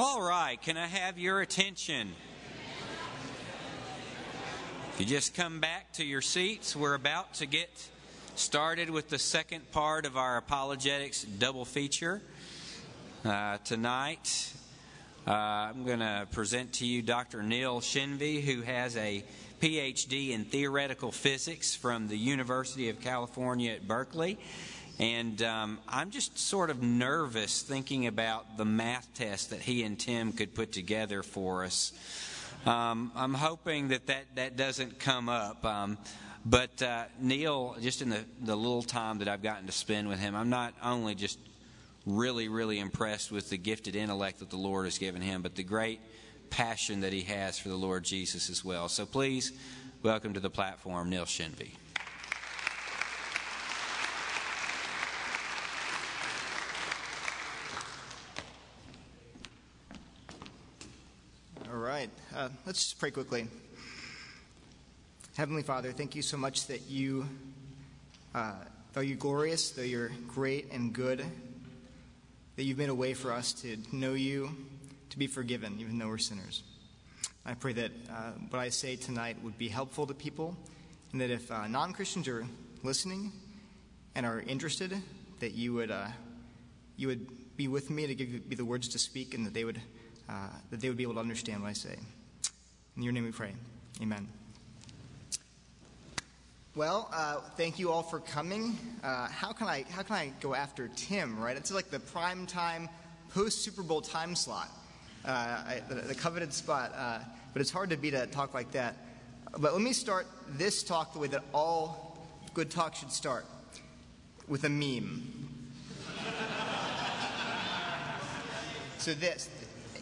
All right, can I have your attention? If you just come back to your seats, we're about to get started with the second part of our apologetics double feature. Uh, tonight, uh, I'm going to present to you Dr. Neil Shenvi, who has a PhD in theoretical physics from the University of California at Berkeley. And um, I'm just sort of nervous thinking about the math test that he and Tim could put together for us. Um, I'm hoping that, that that doesn't come up. Um, but uh, Neil, just in the, the little time that I've gotten to spend with him, I'm not only just really, really impressed with the gifted intellect that the Lord has given him, but the great passion that he has for the Lord Jesus as well. So please welcome to the platform Neil Shenvi. Right. Uh, let's just pray quickly. Heavenly Father, thank you so much that you, uh, though you're glorious, though you're great and good, that you've made a way for us to know you, to be forgiven, even though we're sinners. I pray that uh, what I say tonight would be helpful to people, and that if uh, non Christians are listening and are interested, that you would, uh, you would be with me to give me the words to speak, and that they would uh, that they would be able to understand what I say. In your name we pray. Amen. Well, uh, thank you all for coming. Uh, how can I how can I go after Tim? Right, it's like the prime time post Super Bowl time slot, uh, I, the, the, coveted spot. Uh, but it's hard to beat a talk like that. But let me start this talk the way that all good talks should start, with a meme. so this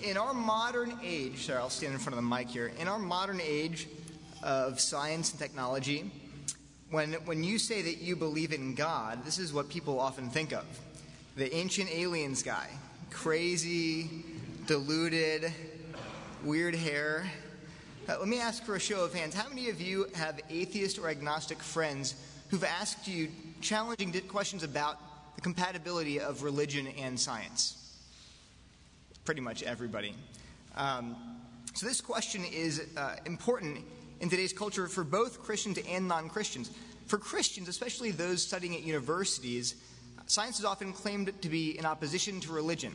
in our modern age, sorry, I'll stand in front of the mic here. In our modern age of science and technology, when, when you say that you believe in God, this is what people often think of the ancient aliens guy. Crazy, deluded, weird hair. Uh, let me ask for a show of hands. How many of you have atheist or agnostic friends who've asked you challenging questions about the compatibility of religion and science? Pretty much everybody. Um, so, this question is uh, important in today's culture for both Christians and non Christians. For Christians, especially those studying at universities, science is often claimed to be in opposition to religion.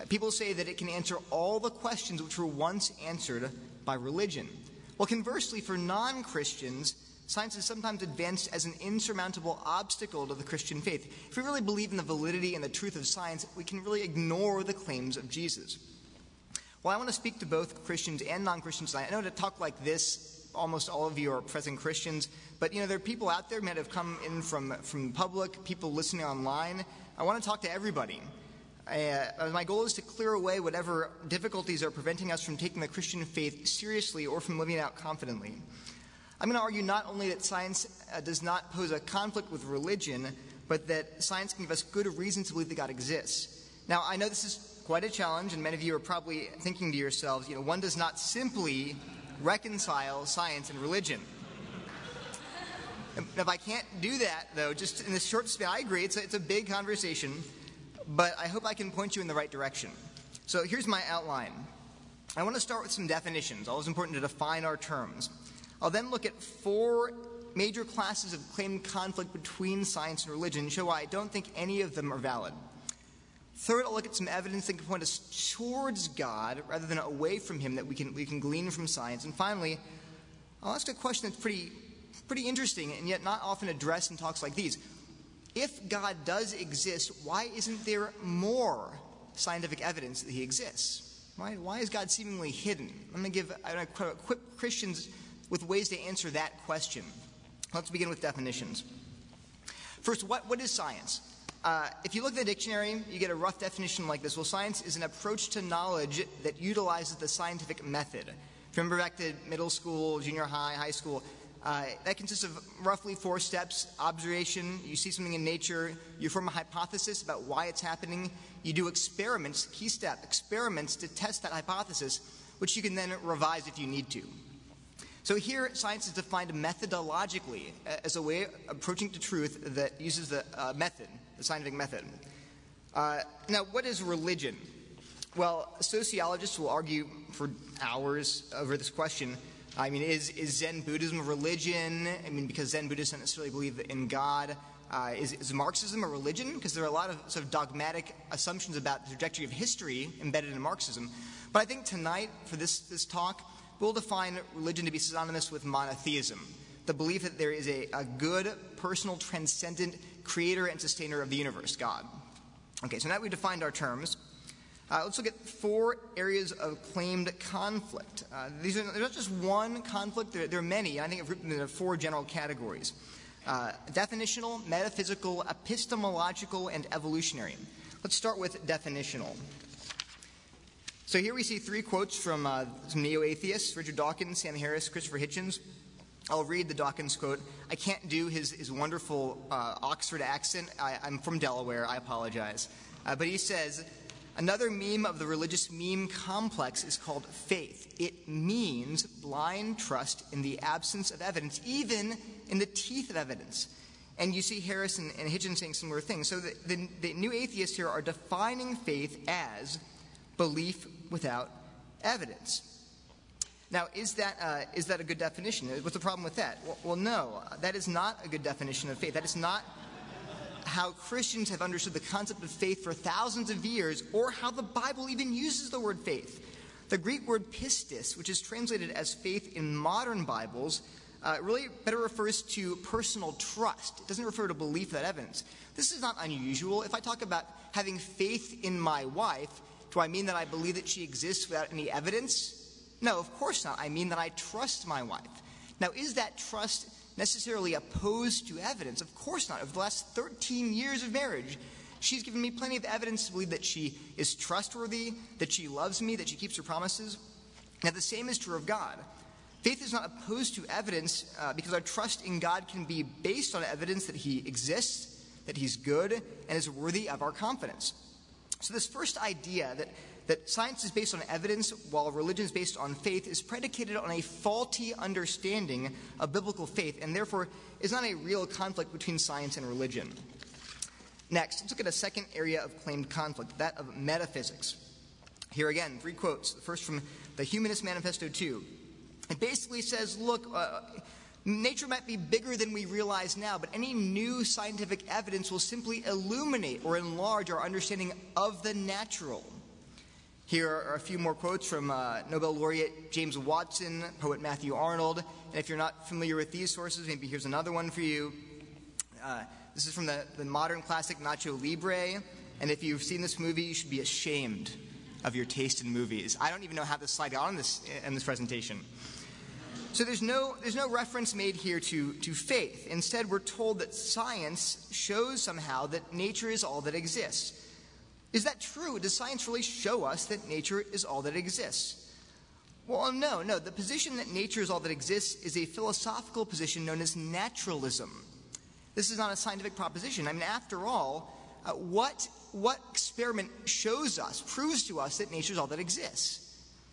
Uh, people say that it can answer all the questions which were once answered by religion. Well, conversely, for non Christians, science is sometimes advanced as an insurmountable obstacle to the Christian faith. If we really believe in the validity and the truth of science, we can really ignore the claims of Jesus. Well, I want to speak to both Christians and non Christians tonight. I know to talk like this, almost all of you are present Christians, but you know, there are people out there that have come in from, from public, people listening online. I want to talk to everybody. Uh, my goal is to clear away whatever difficulties are preventing us from taking the Christian faith seriously or from living it out confidently. I'm going to argue not only that science uh, does not pose a conflict with religion, but that science can give us good reason to believe that God exists. Now, I know this is quite a challenge, and many of you are probably thinking to yourselves, you know, one does not simply reconcile science and religion. If I can't do that, though, just in this short span, I agree, it's a, it's a big conversation, but I hope I can point you in the right direction. So here's my outline. I want to start with some definitions. Always important to define our terms. I'll then look at four major classes of claimed conflict between science and religion and show why I don't think any of them are valid. Third, I'll look at some evidence that can point us towards God rather than away from Him that we can, we can glean from science. And finally, I'll ask a question that's pretty, pretty interesting and yet not often addressed in talks like these. If God does exist, why isn't there more scientific evidence that He exists? Why, why is God seemingly hidden? I'm going to give to equip Christians with ways to answer that question. Let's begin with definitions. First, what, what is science? Uh, if you look at the dictionary, you get a rough definition like this. Well, science is an approach to knowledge that utilizes the scientific method. If you remember back to middle school, junior high, high school, uh, that consists of roughly four steps observation, you see something in nature, you form a hypothesis about why it's happening, you do experiments, key step, experiments to test that hypothesis, which you can then revise if you need to. So here, science is defined methodologically as a way of approaching to truth that uses the uh, method, the scientific method. Uh, now, what is religion? Well, sociologists will argue for hours over this question. I mean, is, is Zen Buddhism a religion? I mean, because Zen Buddhists don't necessarily believe in God. Uh, is, is, Marxism a religion? Because there are a lot of sort of dogmatic assumptions about the trajectory of history embedded in Marxism. But I think tonight, for this, this talk, we'll define religion to be synonymous with monotheism the belief that there is a, a good, personal, transcendent creator and sustainer of the universe, God. Okay, so now we've defined our terms. Uh, let's look at four areas of claimed conflict. Uh, these are there's not just one conflict, there, there, are many. I think I've grouped them into four general categories uh, definitional, metaphysical, epistemological, and evolutionary. Let's start with definitional. So here we see three quotes from uh, some neo atheists Richard Dawkins, Sam Harris, Christopher Hitchens. I'll read the Dawkins quote. I can't do his, his wonderful uh, Oxford accent. I, am from Delaware. I apologize. Uh, but he says, Another meme of the religious meme complex is called faith. It means blind trust in the absence of evidence, even in the teeth of evidence. And you see Harris and, and Hitchens saying similar things. So the, the, the new atheists here are defining faith as belief without evidence. Now, is that, uh, is that a good definition? What's the problem with that? Well, no, that is not a good definition of faith. That is not how Christians have understood the concept of faith for thousands of years, or how the Bible even uses the word faith. The Greek word pistis, which is translated as faith in modern Bibles, uh, really better refers to personal trust. It doesn't refer to belief without evidence. This is not unusual. If I talk about having faith in my wife, do I mean that I believe that she exists without any evidence? No, of course not. I mean that I trust my wife. Now, is that trust necessarily opposed to evidence? Of course not. Over the last 13 years of marriage, she's given me plenty of evidence to believe that she is trustworthy, that she loves me, that she keeps her promises. Now, the same is true of God. Faith is not opposed to evidence uh, because our trust in God can be based on evidence that He exists, that He's good, and is worthy of our confidence. So, this first idea that that science is based on evidence while religion is based on faith is predicated on a faulty understanding of biblical faith and therefore is not a real conflict between science and religion. Next, let's look at a second area of claimed conflict, that of metaphysics. Here again, three quotes. The first from the Humanist Manifesto 2. It basically says, look, uh, nature might be bigger than we realize now, but any new scientific evidence will simply illuminate or enlarge our understanding of the natural. Here are a few more quotes from uh, Nobel laureate James Watson, poet Matthew Arnold. And if you're not familiar with these sources, maybe here's another one for you. Uh, this is from the, the modern classic Nacho Libre. And if you've seen this movie, you should be ashamed of your taste in movies. I don't even know how this slide got on this, in this presentation. So there's no, there's no reference made here to, to faith. Instead, we're told that science shows somehow that nature is all that exists. Is that true? Does science really show us that nature is all that exists? Well, no, no. The position that nature is all that exists is a philosophical position known as naturalism. This is not a scientific proposition. I mean, after all, uh, what, what experiment shows us, proves to us that nature is all that exists?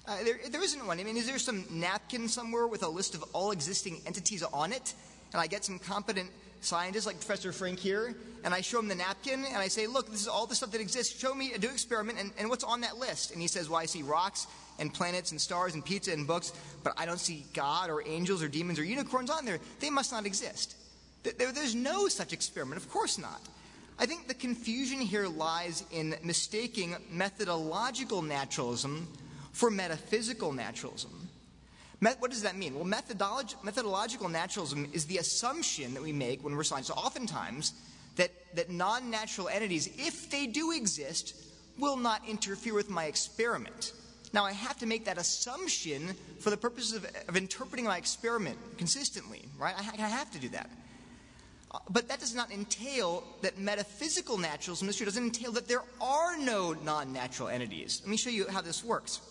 Uh, there, there isn't one. I mean, is there some napkin somewhere with a list of all existing entities on it? And I get some competent scientists like Professor Frank here, and I show him the napkin, and I say, look, this is all the stuff that exists. Show me, do experiment, and, and what's on that list? And he says, well, I see rocks and planets and stars and pizza and books, but I don't see God or angels or demons or unicorns on there. They must not exist. There, there's no such experiment. Of course not. I think the confusion here lies in mistaking methodological naturalism for metaphysical naturalism. What does that mean? Well, methodolog- methodological naturalism is the assumption that we make when we're science. So oftentimes, that, that non natural entities, if they do exist, will not interfere with my experiment. Now, I have to make that assumption for the purposes of, of interpreting my experiment consistently, right? I, I have to do that. Uh, but that does not entail that metaphysical naturalism doesn't entail that there are no non natural entities. Let me show you how this works.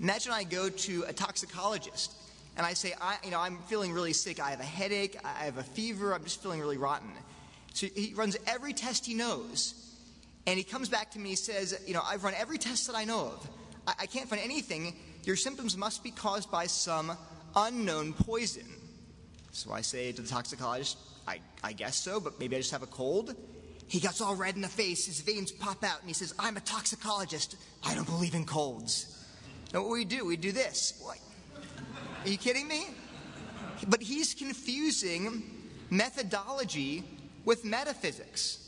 Imagine I go to a toxicologist and I say, I, you know, I'm feeling really sick. I have a headache. I have a fever. I'm just feeling really rotten. So he runs every test he knows. And he comes back to me and says, you know, I've run every test that I know of. I, I can't find anything. Your symptoms must be caused by some unknown poison. So I say to the toxicologist, I, I guess so, but maybe I just have a cold. He gets all red in the face, his veins pop out, and he says, I'm a toxicologist. I don't believe in colds. And what we do, we do this. What? Are you kidding me? But he's confusing methodology with metaphysics.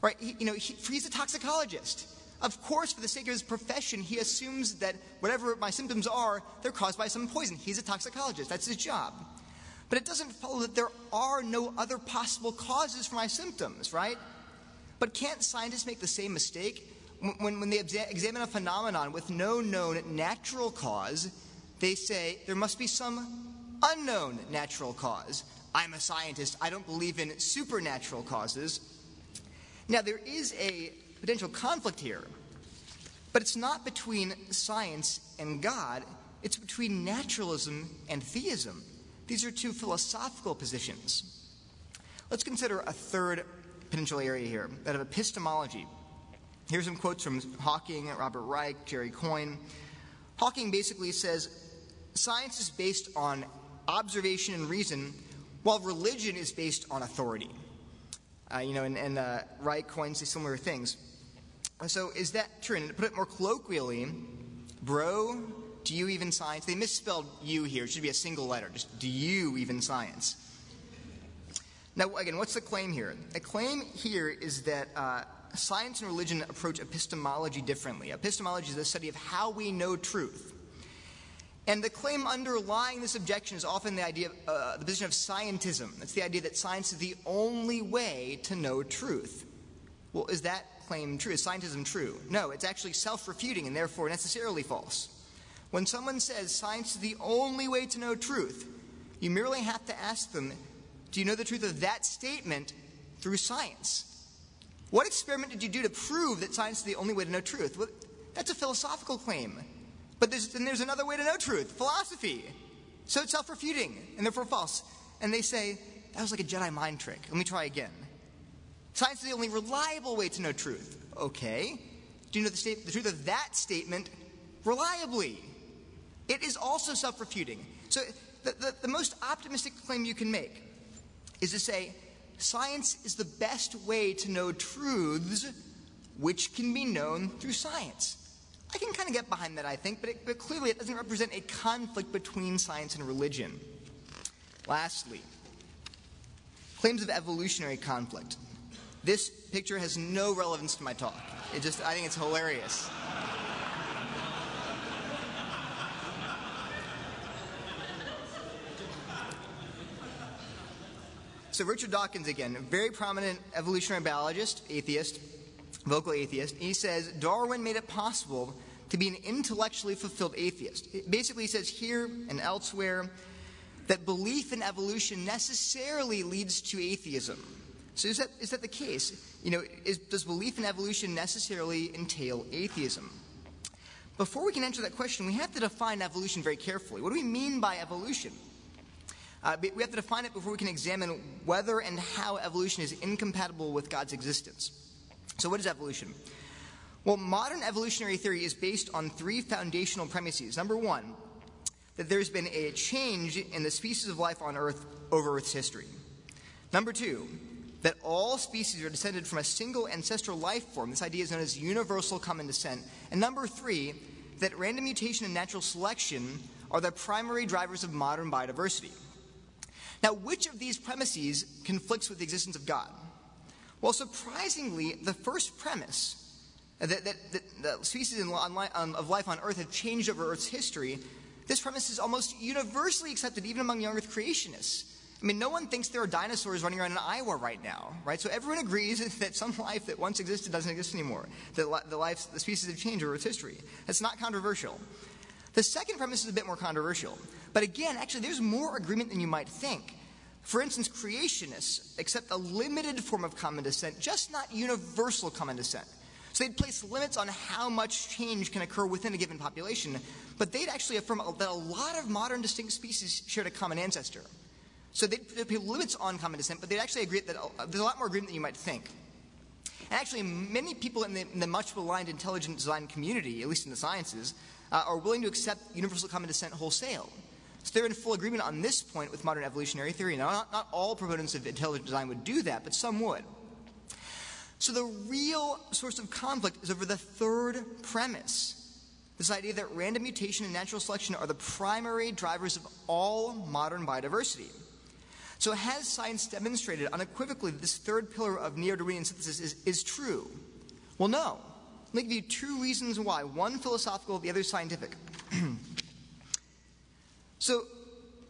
Right? He, you know, he, he's a toxicologist. Of course, for the sake of his profession, he assumes that whatever my symptoms are, they're caused by some poison. He's a toxicologist. That's his job. But it doesn't follow that there are no other possible causes for my symptoms, right? But can't scientists make the same mistake? When, when they examine a phenomenon with no known natural cause, they say there must be some unknown natural cause. I'm a scientist. I don't believe in supernatural causes. Now, there is a potential conflict here, but it's not between science and God, it's between naturalism and theism. These are two philosophical positions. Let's consider a third potential area here that of epistemology. Here's some quotes from Hawking, Robert Reich, Jerry Coyne. Hawking basically says science is based on observation and reason, while religion is based on authority. Uh, you know, and, and uh, Reich coins similar things. So is that true? And to put it more colloquially, bro, do you even science? They misspelled you here. It should be a single letter. Just do you even science? Now, again, what's the claim here? The claim here is that uh, science and religion approach epistemology differently. Epistemology is the study of how we know truth. And the claim underlying this objection is often the idea of uh, the position of scientism. It's the idea that science is the only way to know truth. Well, is that claim true? Is scientism true? No, it's actually self refuting and therefore necessarily false. When someone says science is the only way to know truth, you merely have to ask them, do you know the truth of that statement through science? What experiment did you do to prove that science is the only way to know truth? Well, that's a philosophical claim. But there's, then there's another way to know truth philosophy. So it's self refuting and therefore false. And they say, that was like a Jedi mind trick. Let me try again. Science is the only reliable way to know truth. Okay. Do you know the, state, the truth of that statement reliably? It is also self refuting. So the, the, the most optimistic claim you can make is to say science is the best way to know truths which can be known through science. I can kind of get behind that, I think, but, it, but clearly it doesn't represent a conflict between science and religion. Lastly, claims of evolutionary conflict. This picture has no relevance to my talk. It just, I think it's hilarious. So, Richard Dawkins, again, a very prominent evolutionary biologist, atheist, vocal atheist, he says Darwin made it possible to be an intellectually fulfilled atheist. It basically says here and elsewhere that belief in evolution necessarily leads to atheism. So is that, is that the case? You know, is, does belief in evolution necessarily entail atheism? Before we can answer that question, we have to define evolution very carefully. What do we mean by evolution? Uh, we have to define it before we can examine whether and how evolution is incompatible with God's existence. So, what is evolution? Well, modern evolutionary theory is based on three foundational premises. Number one, that there's been a change in the species of life on Earth over Earth's history. Number two, that all species are descended from a single ancestral life form. This idea is known as universal common descent. And number three, that random mutation and natural selection are the primary drivers of modern biodiversity. Now, which of these premises conflicts with the existence of God? Well, surprisingly, the first premise that, that, that the species in, on, of life on Earth have changed over Earth's history, this premise is almost universally accepted even among young Earth creationists. I mean, no one thinks there are dinosaurs running around in Iowa right now, right? So everyone agrees that some life that once existed doesn't exist anymore. That the life, the species have changed over its history. That's not controversial. The second premise is a bit more controversial. But again, actually, there's more agreement than you might think. For instance, creationists accept a limited form of common descent, just not universal common descent. So they'd place limits on how much change can occur within a given population, but they'd actually affirm that a lot of modern distinct species shared a common ancestor. So they'd put limits on common descent, but they'd actually agree that there's a lot more agreement than you might think. And actually, many people in the, in the much maligned intelligent design community, at least in the sciences, uh, are willing to accept universal common descent wholesale. So they're in full agreement on this point with modern evolutionary theory. Now, not, not all proponents of intelligent design would do that, but some would. So the real source of conflict is over the third premise this idea that random mutation and natural selection are the primary drivers of all modern biodiversity. So, has science demonstrated unequivocally that this third pillar of neo-Darwinian synthesis is, is true? Well, no. Let me give you two reasons why one philosophical, the other scientific. so,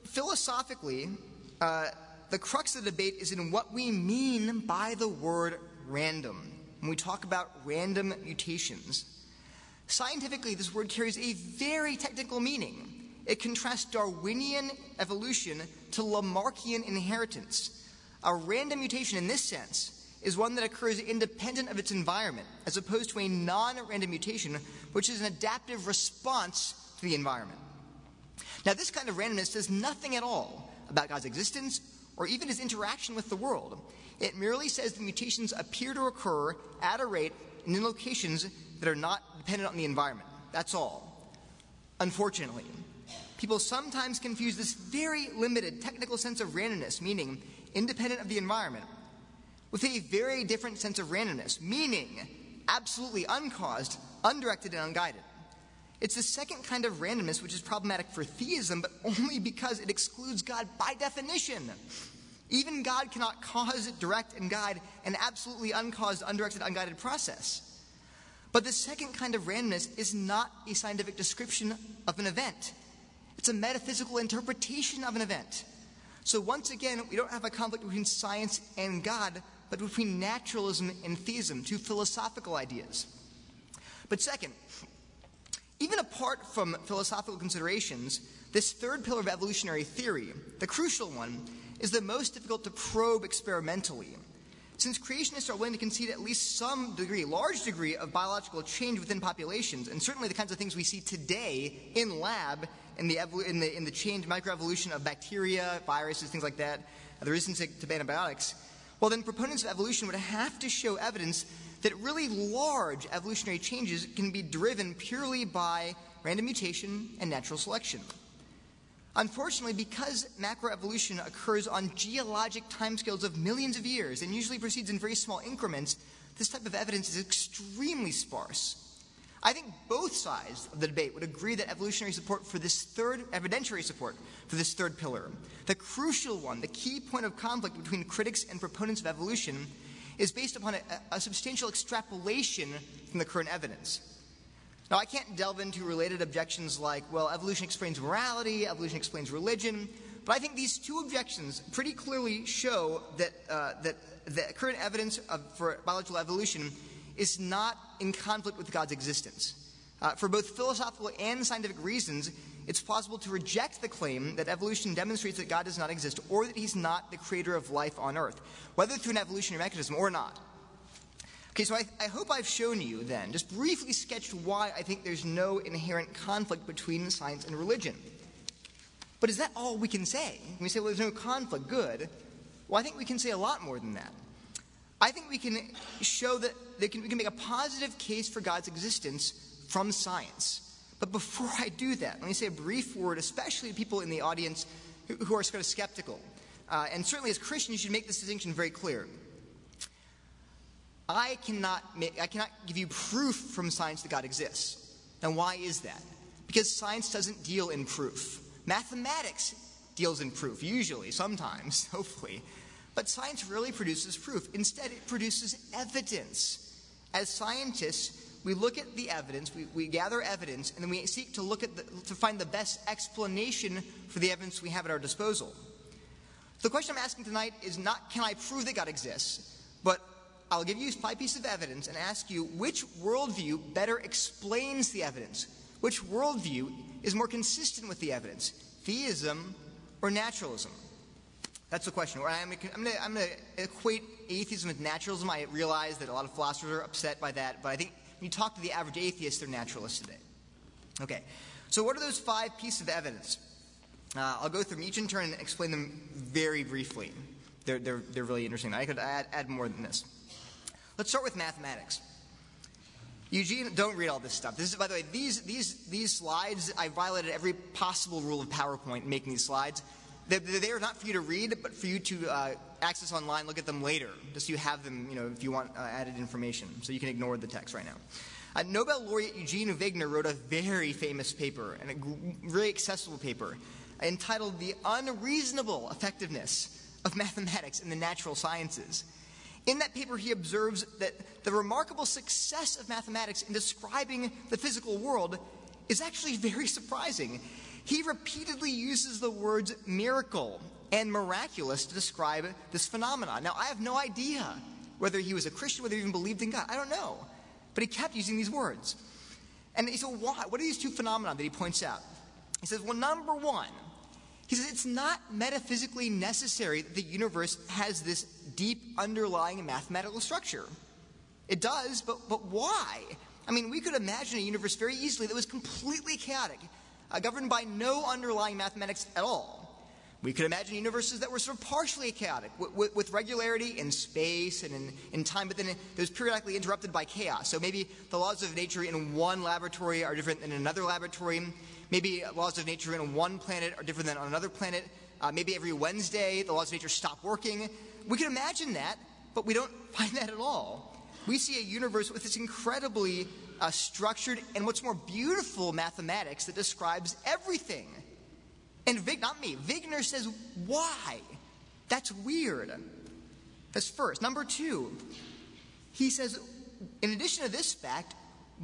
philosophically, uh, the crux of the debate is in what we mean by the word random when we talk about random mutations. Scientifically, this word carries a very technical meaning. It contrasts Darwinian evolution to Lamarckian inheritance. A random mutation, in this sense, is one that occurs independent of its environment, as opposed to a non random mutation, which is an adaptive response to the environment. Now, this kind of randomness says nothing at all about God's existence or even his interaction with the world. It merely says the mutations appear to occur at a rate and in locations that are not dependent on the environment. That's all. Unfortunately, people sometimes confuse this very limited technical sense of randomness, meaning independent of the environment, with a very different sense of randomness, meaning absolutely uncaused, undirected, and unguided. It's the second kind of randomness which is problematic for theism, but only because it excludes God by definition. Even God cannot cause, direct, and guide an absolutely uncaused, undirected, unguided process. But the second kind of randomness is not a scientific description of an event, it's a metaphysical interpretation of an event. So once again, we don't have a conflict between science and God, but between naturalism and theism, two philosophical ideas. But second, even apart from philosophical considerations, this third pillar of evolutionary theory, the crucial one, is the most difficult to probe experimentally. Since creationists are willing to concede at least some degree, large degree, of biological change within populations, and certainly the kinds of things we see today in lab in the, in the, in the change microevolution of bacteria, viruses, things like that, the resistance to antibiotics, well, then proponents of evolution would have to show evidence that really large evolutionary changes can be driven purely by random mutation and natural selection. Unfortunately, because macroevolution occurs on geologic timescales of millions of years and usually proceeds in very small increments, this type of evidence is extremely sparse. I think both sides of the debate would agree that evolutionary support for this third, evidentiary support for this third pillar, the crucial one, the key point of conflict between critics and proponents of evolution, is based upon a, a substantial extrapolation from the current evidence. Now, I can't delve into related objections like, well, evolution explains morality, evolution explains religion, but I think these two objections pretty clearly show that, uh, that the current evidence of, for biological evolution is not in conflict with God's existence. Uh, for both philosophical and scientific reasons, it's possible to reject the claim that evolution demonstrates that God does not exist or that he's not the creator of life on earth, whether through an evolutionary mechanism or not. Okay, so I, I, hope I've shown you then, just briefly sketched why I think there's no inherent conflict between science and religion. But is that all we can say? We say, well, there's no conflict, good. Well, I think we can say a lot more than that. I think we can show that can, we can make a positive case for God's existence from science. But before I do that, let me say a brief word, especially to people in the audience who, are sort of skeptical. Uh, and certainly as Christians, you should make this distinction very clear. I cannot, make, I cannot give you proof from science that God exists. And why is that? Because science doesn't deal in proof. Mathematics deals in proof, usually, sometimes, hopefully. But science rarely produces proof. Instead, it produces evidence. As scientists, we look at the evidence, we, we gather evidence, and then we seek to look at the, to find the best explanation for the evidence we have at our disposal. The question I'm asking tonight is not can I prove that God exists, but I'll give you five pieces of evidence and ask you which worldview better explains the evidence. Which worldview is more consistent with the evidence? Theism or naturalism? That's the question. I'm going to equate atheism with naturalism. I realize that a lot of philosophers are upset by that, but I think you talk to the average atheist, they're naturalists today. Okay, so what are those five pieces of evidence? Uh, I'll go through them each in turn and explain them very briefly. They're, they're, they're really interesting. I could add, add more than this. Let's start with mathematics. Eugene, don't read all this stuff. This is, by the way, these, these, these slides, I violated every possible rule of PowerPoint making these slides. They, they are not for you to read, but for you to uh, access online, look at them later, just so you have them, you know, if you want uh, added information. So you can ignore the text right now. Uh, Nobel laureate Eugene Wigner wrote a very famous paper, and a very accessible paper, entitled The Unreasonable Effectiveness of Mathematics in the Natural Sciences. In that paper, he observes that the remarkable success of mathematics in describing the physical world is actually very surprising. He repeatedly uses the words miracle and miraculous to describe this phenomenon. Now, I have no idea whether he was a Christian, whether he even believed in God. I don't know. But he kept using these words. And he said, why? What are these two phenomena that he points out? He says, well, number one, he says it's not metaphysically necessary that the universe has this deep underlying mathematical structure. It does, but, but why? I mean, we could imagine a universe very easily that was completely chaotic, uh, governed by no underlying mathematics at all. We could imagine universes that were sort of partially chaotic, with, with, with regularity in space and in, in time, but then it was periodically interrupted by chaos. So maybe the laws of nature in one laboratory are different than in another laboratory. Maybe laws of nature in one planet are different than on another planet. Uh, maybe every Wednesday the laws of nature stop working. We could imagine that, but we don't find that at all. We see a universe with this incredibly uh, structured and what's more beautiful mathematics that describes everything. And Vig, not me, Wigner says, why? That's weird. That's first. Number two, he says, in addition to this fact,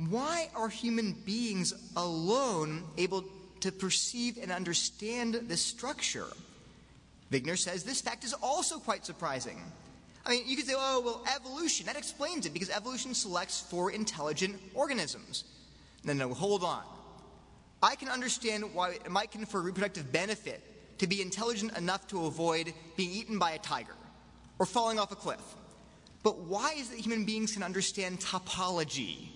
why are human beings alone able to perceive and understand this structure? Wigner says this fact is also quite surprising. I mean, you could say, oh, well, evolution. That explains it because evolution selects for intelligent organisms. No, no, hold on. I can understand why it might confer reproductive benefit to be intelligent enough to avoid being eaten by a tiger or falling off a cliff. But why is it that human beings can understand topology,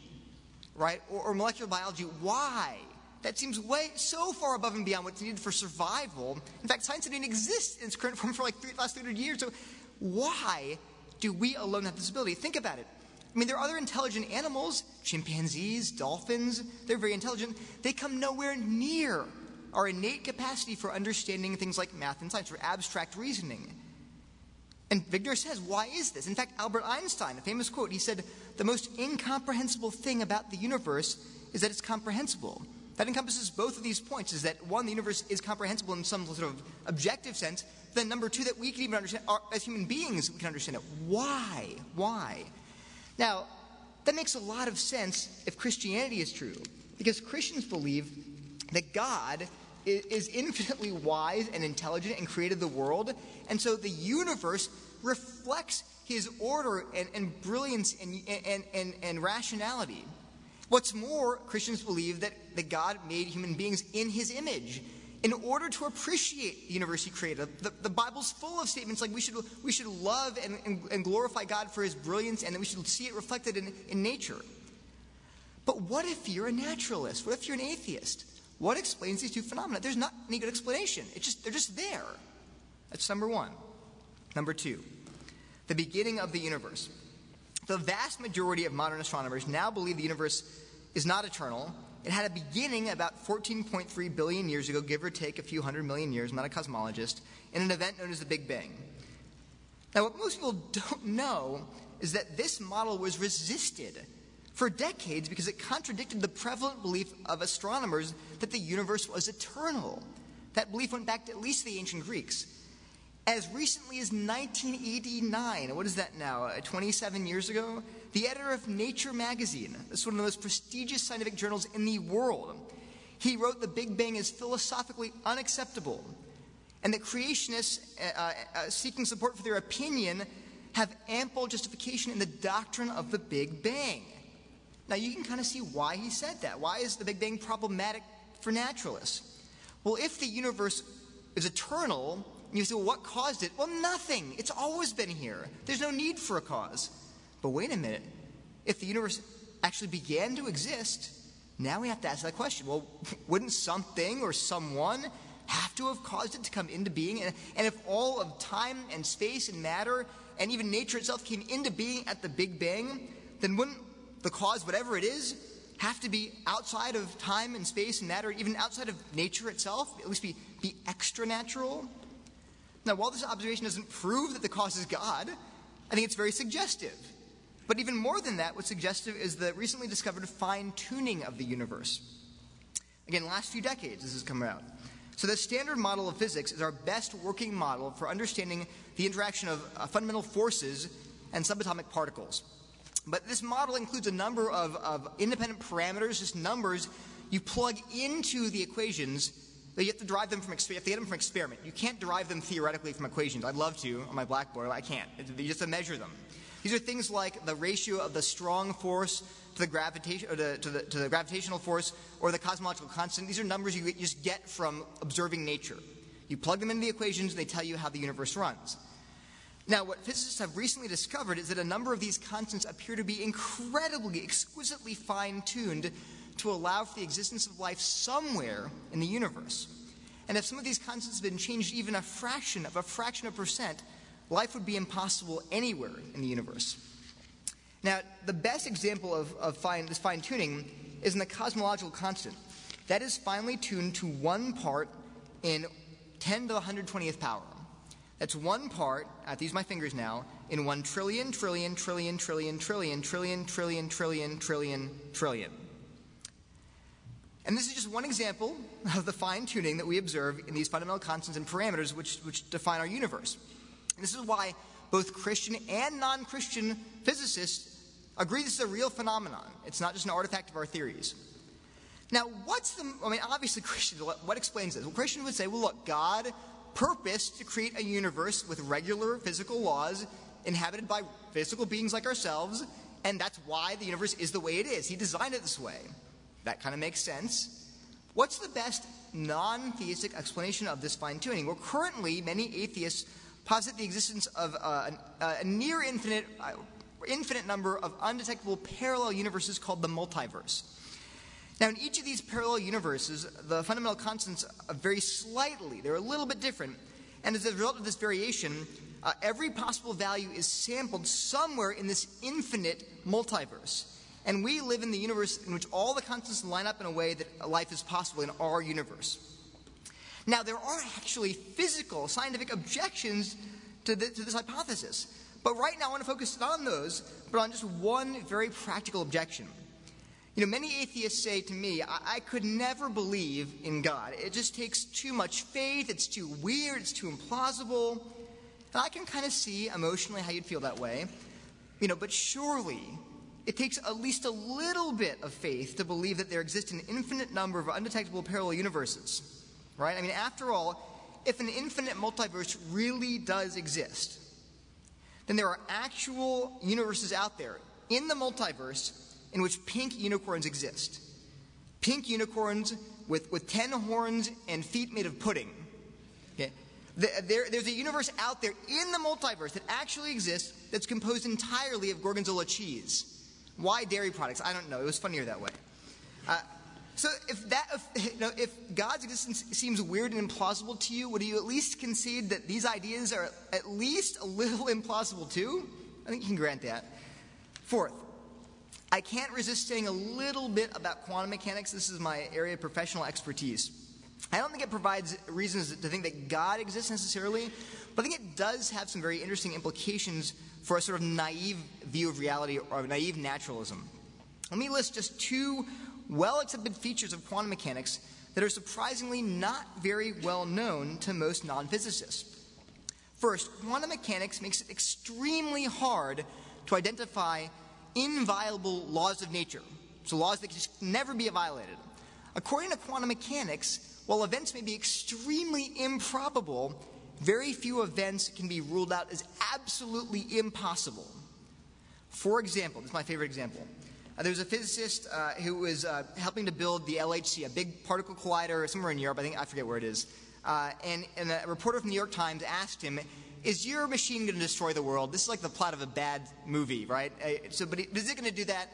right, or, or molecular biology? Why? That seems way so far above and beyond what's needed for survival. In fact, science didn't exist in its current form for like three, last 300 years. So why do we alone have this ability? Think about it. I mean, there are other intelligent animals, chimpanzees, dolphins, they're very intelligent. They come nowhere near our innate capacity for understanding things like math and science, for abstract reasoning. And Wigner says, why is this? In fact, Albert Einstein, a famous quote, he said, the most incomprehensible thing about the universe is that it's comprehensible. That encompasses both of these points is that one, the universe is comprehensible in some sort of objective sense, then number two, that we can even understand, as human beings, we can understand it. Why? Why? Now, that makes a lot of sense if Christianity is true, because Christians believe that God is infinitely wise and intelligent and created the world, and so the universe reflects his order and, and brilliance and, and, and, and rationality. What's more, Christians believe that, that God made human beings in his image in order to appreciate the universe he created. The, the Bible's full of statements like we should, we should love and, and, and glorify God for his brilliance and that we should see it reflected in, in nature. But what if you're a naturalist? What if you're an atheist? What explains these two phenomena? There's not any good explanation. It's just, they're just there. That's number one. Number two, the beginning of the universe. The vast majority of modern astronomers now believe the universe is not eternal, it had a beginning about 14.3 billion years ago, give or take a few hundred million years. I'm not a cosmologist, in an event known as the Big Bang. Now, what most people don't know is that this model was resisted for decades because it contradicted the prevalent belief of astronomers that the universe was eternal. That belief went back to at least the ancient Greeks. As recently as 1989, what is that now, uh, 27 years ago? the editor of Nature magazine. It's one of the most prestigious scientific journals in the world. He wrote the Big Bang is philosophically unacceptable, and that creationists uh, uh, uh, seeking support for their opinion have ample justification in the doctrine of the Big Bang. Now, you can kind of see why he said that. Why is the Big Bang problematic for naturalists? Well, if the universe is eternal, you say, well, what caused it? Well, nothing. It's always been here. There's no need for a cause. But wait a minute. If the universe actually began to exist, now we have to ask that question. Well, wouldn't something or someone have to have caused it to come into being? And, and if all of time and space and matter and even nature itself came into being at the Big Bang, then wouldn't the cause, whatever it is, have to be outside of time and space and matter, even outside of nature itself, at least be, be extra natural? Now, while this observation doesn't prove that the cause is God, I think it's very suggestive. But even more than that, what's suggestive is the recently discovered fine tuning of the universe. Again, last few decades, this has come out. So, the standard model of physics is our best working model for understanding the interaction of uh, fundamental forces and subatomic particles. But this model includes a number of, of independent parameters, just numbers you plug into the equations you have to derive them from you have to get them from experiment. You can't derive them theoretically from equations. I'd love to on my blackboard, I can't. You just have to measure them. These are things like the ratio of the strong force to the, gravitation, to, to, the, to the gravitational force or the cosmological constant. These are numbers you just get from observing nature. You plug them into the equations and they tell you how the universe runs. Now, what physicists have recently discovered is that a number of these constants appear to be incredibly, exquisitely fine tuned to allow for the existence of life somewhere in the universe. And if some of these constants had been changed even a fraction of a fraction of a percent, life would be impossible anywhere in the universe. Now, the best example of, of fine, this fine tuning is in the cosmological constant. That is finely tuned to one part in 10 to the 120th power. That's one part, I have to use my fingers now, in 1 trillion, trillion, trillion, trillion, trillion, trillion, trillion, trillion, trillion, trillion. And this is just one example of the fine tuning that we observe in these fundamental constants and parameters which, which define our universe. And this is why both Christian and non Christian physicists agree this is a real phenomenon. It's not just an artifact of our theories. Now, what's the, I mean, obviously, Christians, what explains this? Well, Christians would say, well, look, God purposed to create a universe with regular physical laws inhabited by physical beings like ourselves, and that's why the universe is the way it is. He designed it this way. That kind of makes sense. What's the best non theistic explanation of this fine tuning? Well, currently, many atheists posit the existence of uh, a, a near infinite, uh, infinite number of undetectable parallel universes called the multiverse. Now, in each of these parallel universes, the fundamental constants vary slightly. They're a little bit different. And as a result of this variation, uh, every possible value is sampled somewhere in this infinite multiverse. And we live in the universe in which all the constants line up in a way that life is possible in our universe. Now, there are actually physical, scientific objections to, the, to this hypothesis. But right now, I want to focus not on those, but on just one very practical objection. You know, many atheists say to me, I, I could never believe in God. It just takes too much faith, it's too weird, it's too implausible. And I can kind of see emotionally how you'd feel that way. You know, but surely it takes at least a little bit of faith to believe that there exist an infinite number of undetectable parallel universes. Right? I mean, after all, if an infinite multiverse really does exist, then there are actual universes out there in the multiverse in which pink unicorns exist. Pink unicorns with, with ten horns and feet made of pudding. Okay? There, there's a universe out there in the multiverse that actually exists that's composed entirely of gorgonzola cheese. Why dairy products? I don't know. It was funnier that way. Uh, so if that, if, you know, if God's existence seems weird and implausible to you, would you at least concede that these ideas are at least a little implausible too? I think you can grant that. Fourth, I can't resist saying a little bit about quantum mechanics. This is my area of professional expertise. I don't think it provides reasons to think that God exists necessarily, but I think it does have some very interesting implications for a sort of naive view of reality or naive naturalism. Let me list just two well accepted features of quantum mechanics that are surprisingly not very well known to most non physicists. First, quantum mechanics makes it extremely hard to identify inviolable laws of nature, so laws that can just never be violated. According to quantum mechanics, while events may be extremely improbable, very few events can be ruled out as absolutely impossible. For example, this is my favorite example. Uh, there was a physicist uh, who was uh, helping to build the LHC, a big particle collider somewhere in Europe. I think I forget where it is. Uh, and, and, a reporter from the New York Times asked him, "Is your machine going to destroy the world?" This is like the plot of a bad movie, right? Uh, so, but is it going to do that?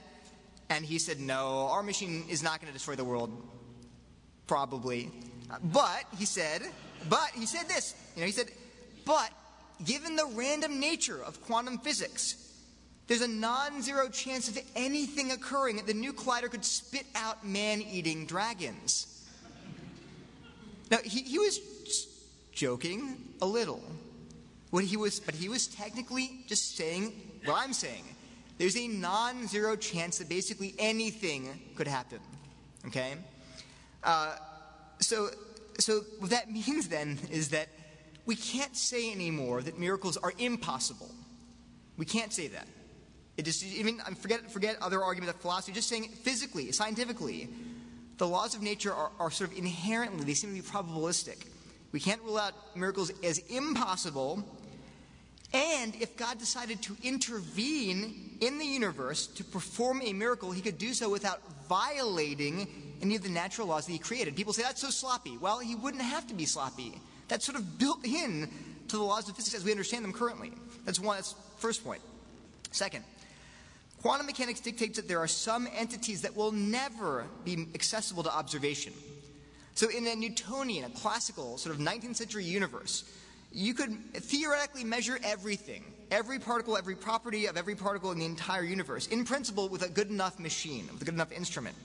And he said, "No, our machine is not going to destroy the world. Probably." Uh, but he said, but he said this, you know, he said, but given the random nature of quantum physics, there's a non zero chance of anything occurring that the new collider could spit out man eating dragons. Now, he, he was joking a little. What he was, but he was technically just saying what I'm saying. There's a non zero chance that basically anything could happen. Okay? Uh, so, so what that means then is that we can't say anymore that miracles are impossible. We can't say that. It just even um, forget forget other arguments of philosophy. Just saying physically, scientifically, the laws of nature are, are sort of inherently they seem to be probabilistic. We can't rule out miracles as impossible. And if God decided to intervene in the universe to perform a miracle, he could do so without violating any of the natural laws that he created. People say that's so sloppy. Well, he wouldn't have to be sloppy. That's sort of built in to the laws of physics as we understand them currently. That's one. That's first point. Second, quantum mechanics dictates that there are some entities that will never be accessible to observation. So, in a Newtonian, a classical sort of 19th century universe, you could theoretically measure everything, every particle, every property of every particle in the entire universe, in principle, with a good enough machine, with a good enough instrument.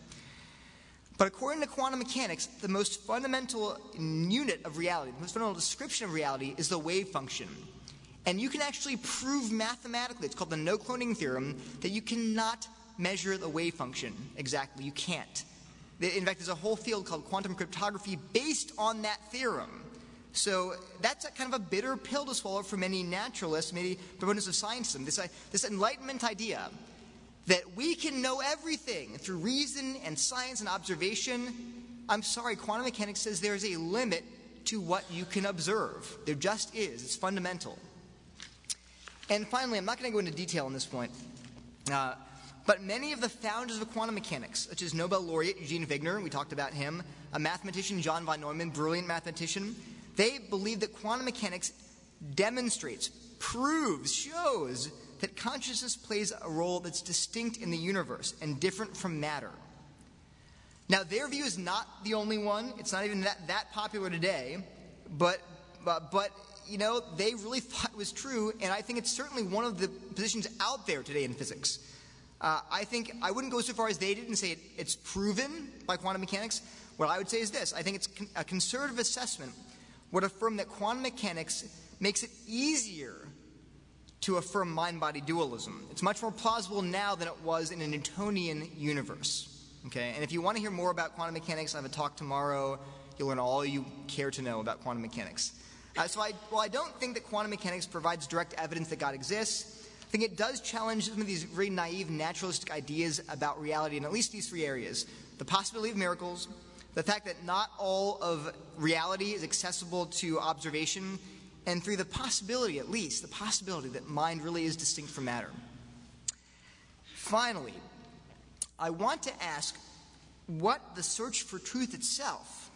But according to quantum mechanics, the most fundamental unit of reality, the most fundamental description of reality is the wave function. And you can actually prove mathematically, it's called the no cloning theorem, that you cannot measure the wave function exactly. You can't. In fact, there's a whole field called quantum cryptography based on that theorem. So that's a kind of a bitter pill to swallow for many naturalists, many proponents of scientism. This, uh, this enlightenment idea that we can know everything through reason and science and observation. I'm sorry, quantum mechanics says there is a limit to what you can observe. There just is. It's fundamental. And finally, I'm not going to go into detail on this point, uh, but many of the founders of quantum mechanics, such as Nobel laureate Eugene Wigner, we talked about him, a mathematician, John von Neumann, brilliant mathematician, they believe that quantum mechanics demonstrates, proves, shows that consciousness plays a role that's distinct in the universe and different from matter. Now, their view is not the only one. It's not even that, that popular today, but, but, but, you know, they really thought it was true, and I think it's certainly one of the positions out there today in physics. Uh, I think I wouldn't go so far as they did and say it, it's proven by quantum mechanics. What I would say is this I think it's con- a conservative assessment would affirm that quantum mechanics makes it easier to affirm mind body dualism. It's much more plausible now than it was in a Newtonian universe. Okay? And if you want to hear more about quantum mechanics, I have a talk tomorrow. You'll learn all you care to know about quantum mechanics. Uh, so, I, while I don't think that quantum mechanics provides direct evidence that God exists, I think it does challenge some of these very naive naturalistic ideas about reality in at least these three areas the possibility of miracles, the fact that not all of reality is accessible to observation, and through the possibility, at least, the possibility that mind really is distinct from matter. Finally, I want to ask what the search for truth itself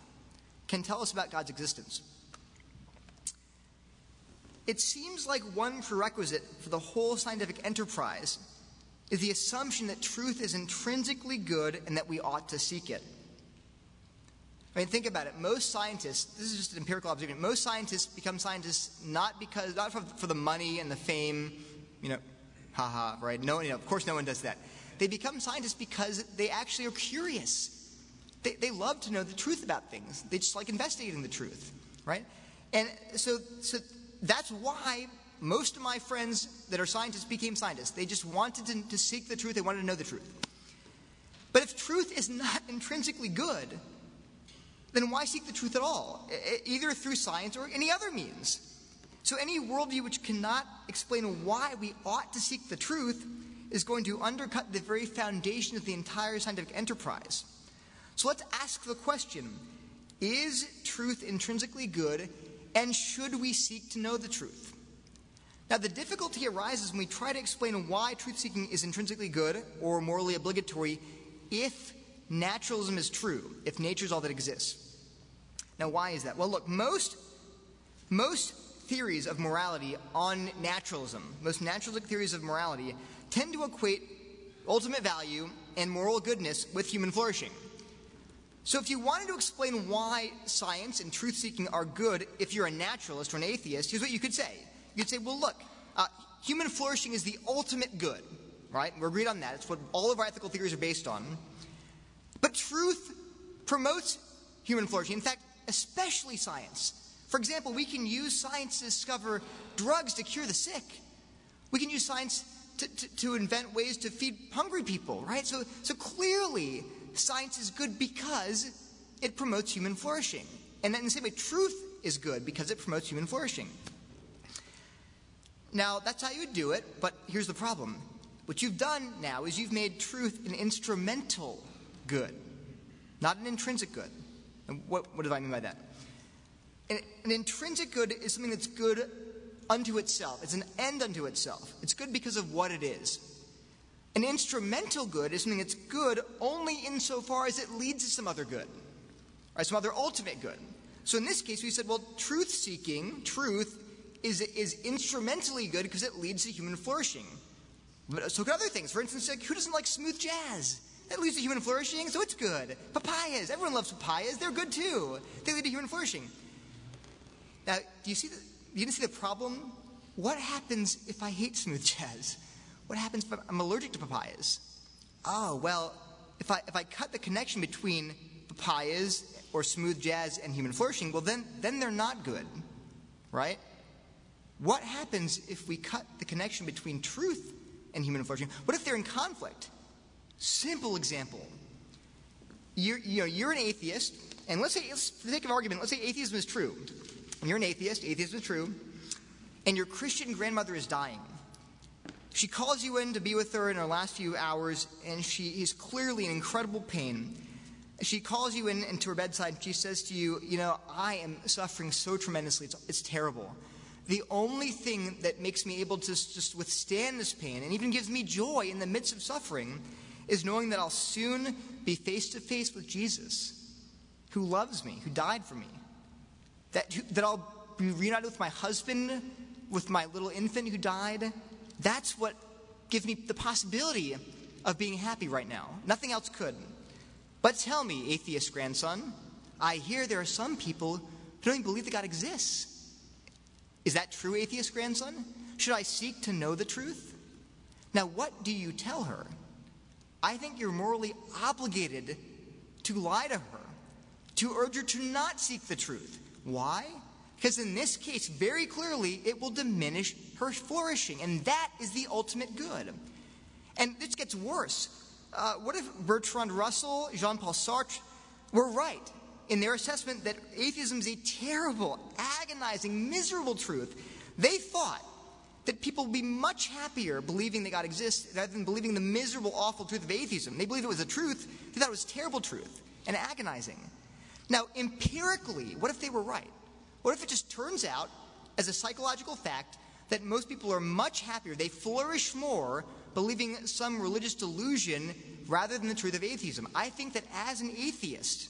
can tell us about God's existence. It seems like one prerequisite for the whole scientific enterprise is the assumption that truth is intrinsically good and that we ought to seek it. I mean, think about it. Most scientists, this is just an empirical observation, most scientists become scientists not because, not for, for the money and the fame, you know, haha, right? No, you know, of course no one does that. They become scientists because they actually are curious. They, they love to know the truth about things. They just like investigating the truth, right? And so, so that's why most of my friends that are scientists became scientists. They just wanted to, to seek the truth, they wanted to know the truth. But if truth is not intrinsically good, then why seek the truth at all, either through science or any other means? So, any worldview which cannot explain why we ought to seek the truth is going to undercut the very foundation of the entire scientific enterprise. So, let's ask the question Is truth intrinsically good, and should we seek to know the truth? Now, the difficulty arises when we try to explain why truth seeking is intrinsically good or morally obligatory if naturalism is true, if nature is all that exists. Now, why is that? Well, look, most, most theories of morality on naturalism, most naturalistic theories of morality, tend to equate ultimate value and moral goodness with human flourishing. So, if you wanted to explain why science and truth seeking are good if you're a naturalist or an atheist, here's what you could say. You'd say, well, look, uh, human flourishing is the ultimate good, right? We're agreed on that. It's what all of our ethical theories are based on. But truth promotes human flourishing. In fact, especially science. For example, we can use science to discover drugs to cure the sick. We can use science to, to, to, invent ways to feed hungry people, right? So, so clearly, science is good because it promotes human flourishing. And in the same way, truth is good because it promotes human flourishing. Now, that's how you do it, but here's the problem. What you've done now is you've made truth an instrumental good, not an intrinsic good. And what, what do I mean by that? An, an intrinsic good is something that's good unto itself, it's an end unto itself. It's good because of what it is. An instrumental good is something that's good only insofar as it leads to some other good, right? Some other ultimate good. So in this case, we said, well, truth seeking, truth, is, is instrumentally good because it leads to human flourishing. But so could other things. For instance, like, who doesn't like smooth jazz? That leads to human flourishing, so it's good. Papayas, everyone loves papayas. They're good too. They lead to human flourishing. Now, do you see the, you didn't see the problem? What happens if I hate smooth jazz? What happens if I'm allergic to papayas? Oh, well, if I, if I cut the connection between papayas or smooth jazz and human flourishing, well, then, then they're not good, right? What happens if we cut the connection between truth and human flourishing? What if they're in conflict? Simple example. You're, you know, you're an atheist, and let's say, for the sake of argument, let's say atheism is true. And you're an atheist, atheism is true, and your Christian grandmother is dying. She calls you in to be with her in her last few hours, and she is clearly in incredible pain. She calls you in into her bedside, and she says to you, You know, I am suffering so tremendously. It's, it's terrible. The only thing that makes me able to just withstand this pain and even gives me joy in the midst of suffering is knowing that I'll soon be face to face with Jesus, who loves me, who died for me. That, that I'll be reunited with my husband, with my little infant who died. That's what gives me the possibility of being happy right now. Nothing else could. But tell me, atheist grandson, I hear there are some people who don't even believe that God exists. Is that true, atheist grandson? Should I seek to know the truth? Now, what do you tell her? I think you're morally obligated to lie to her, to urge her to not seek the truth. Why? Because in this case, very clearly, it will diminish her flourishing, and that is the ultimate good. And this gets worse. Uh, what if Bertrand Russell, Jean Paul Sartre were right in their assessment that atheism is a terrible, agonizing, miserable truth? They thought that people would be much happier believing that God exists rather than believing the miserable, awful truth of atheism. They believed it was a truth, they thought it was terrible truth and agonizing. Now, empirically, what if they were right? What if it just turns out, as a psychological fact, that most people are much happier, they flourish more believing some religious delusion rather than the truth of atheism? I think that as an atheist,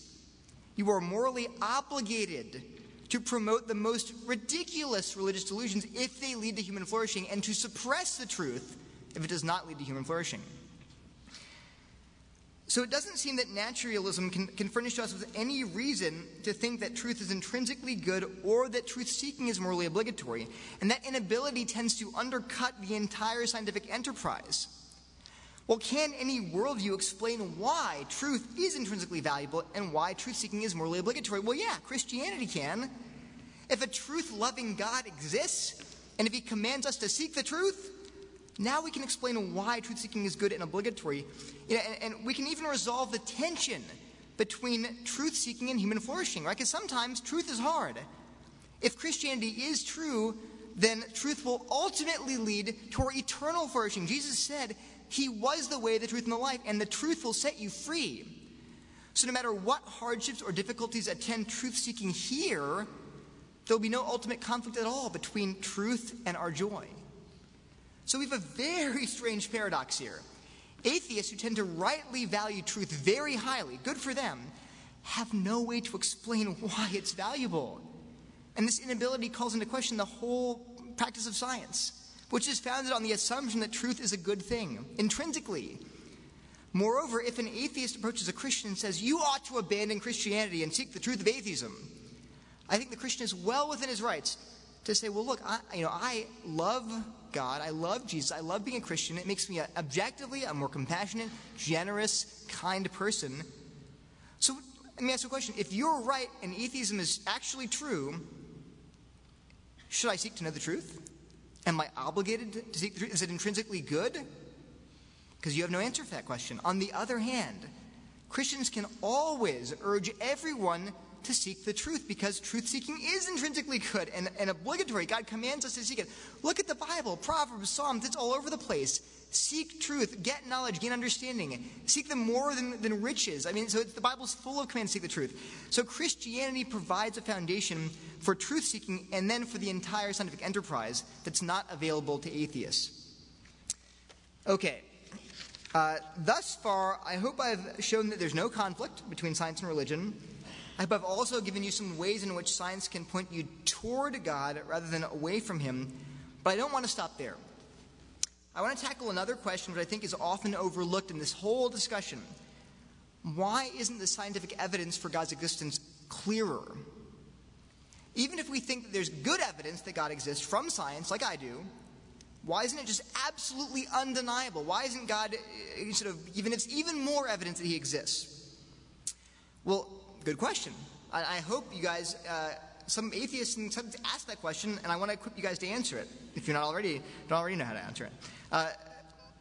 you are morally obligated to promote the most ridiculous religious delusions if they lead to human flourishing, and to suppress the truth if it does not lead to human flourishing. So it doesn't seem that naturalism can, can, furnish us with any reason to think that truth is intrinsically good or that truth seeking is morally obligatory. And that inability tends to undercut the entire scientific enterprise. Well, can any worldview explain why truth is intrinsically valuable and why truth seeking is morally obligatory? Well, yeah, Christianity can. If a truth loving God exists, and if he commands us to seek the truth, now we can explain why truth seeking is good and obligatory. You know, and, and, we can even resolve the tension between truth seeking and human flourishing, right? Because sometimes truth is hard. If Christianity is true, then truth will ultimately lead to our eternal flourishing. Jesus said, he was the way, the truth, and the life, and the truth will set you free. So, no matter what hardships or difficulties attend truth seeking here, there'll be no ultimate conflict at all between truth and our joy. So, we have a very strange paradox here. Atheists who tend to rightly value truth very highly, good for them, have no way to explain why it's valuable. And this inability calls into question the whole practice of science which is founded on the assumption that truth is a good thing, intrinsically. Moreover, if an atheist approaches a Christian and says, You ought to abandon Christianity and seek the truth of atheism, I think the Christian is well within his rights to say, Well, look, I, you know, I love God, I love Jesus, I love being a Christian. It makes me a, objectively a more compassionate, generous, kind person. So let me ask you a question. If you're right and atheism is actually true, should I seek to know the truth? Am I obligated to seek truth? Is it intrinsically good? Because you have no answer for that question. On the other hand, Christians can always urge everyone to seek the truth because truth seeking is intrinsically good and, and obligatory. God commands us to seek it. Look at the Bible, Proverbs, Psalms, it's all over the place. Seek truth, get knowledge, gain understanding. Seek them more than, than riches. I mean, so the Bible's full of commands to seek the truth. So Christianity provides a foundation for truth seeking and then for the entire scientific enterprise that's not available to atheists. Okay. Uh, thus far, I hope I've shown that there's no conflict between science and religion. I hope I've also given you some ways in which science can point you toward God rather than away from Him. But I don't want to stop there. I want to tackle another question which I think is often overlooked in this whole discussion. Why isn't the scientific evidence for God's existence clearer? Even if we think that there's good evidence that God exists from science, like I do, why isn't it just absolutely undeniable? Why isn't God uh, sort of even it's even more evidence that He exists? Well, good question. I, I hope you guys, uh, some atheists and some ask that question, and I want to equip you guys to answer it. If you're not already don't already know how to answer it. Uh,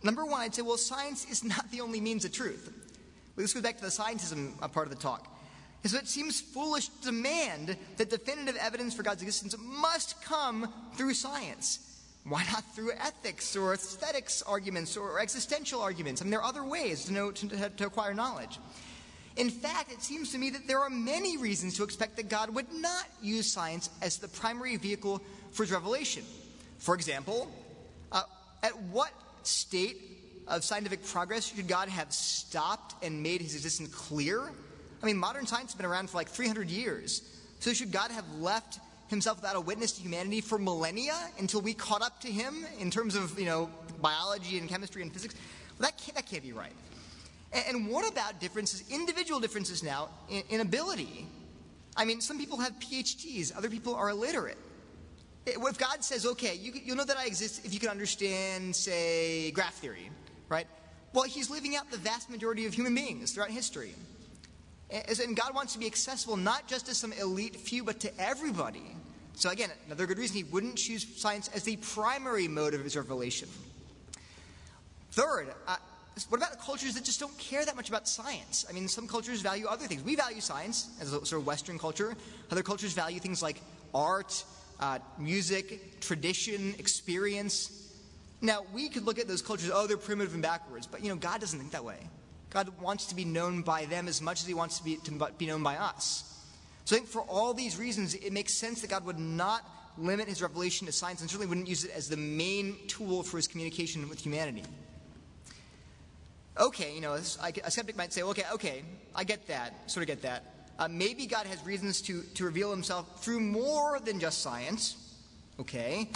number one, I'd say, well, science is not the only means of truth. This goes back to the scientism uh, part of the talk. So it seems foolish to demand that definitive evidence for God's existence must come through science. Why not through ethics or aesthetics arguments or existential arguments? I mean, there are other ways to, know, to, to acquire knowledge. In fact, it seems to me that there are many reasons to expect that God would not use science as the primary vehicle for his revelation. For example, uh, at what state of scientific progress should God have stopped and made his existence clear? I mean, modern science has been around for like 300 years. So should God have left himself without a witness to humanity for millennia until we caught up to him in terms of, you know, biology and chemistry and physics? Well, that can't, that can't be right. And, what about differences, individual differences now, in, in ability? I mean, some people have PhDs, other people are illiterate. If God says, okay, you, will know that I exist if you can understand, say, graph theory, right? Well, he's leaving out the vast majority of human beings throughout history. And God wants to be accessible not just to some elite few, but to everybody. So, again, another good reason he wouldn't choose science as the primary mode of his revelation. Third, what about cultures that just don't care that much about science? I mean, some cultures value other things. We value science as a sort of Western culture. Other cultures value things like art, uh, music, tradition, experience. Now, we could look at those cultures, oh, they're primitive and backwards, but you know, God doesn't think that way. God wants to be known by them as much as he wants to be, to be known by us. So I think for all these reasons, it makes sense that God would not limit his revelation to science and certainly wouldn't use it as the main tool for his communication with humanity. Okay, you know, a skeptic might say, okay, okay, I get that, sort of get that. Uh, maybe God has reasons to, to reveal himself through more than just science. Okay.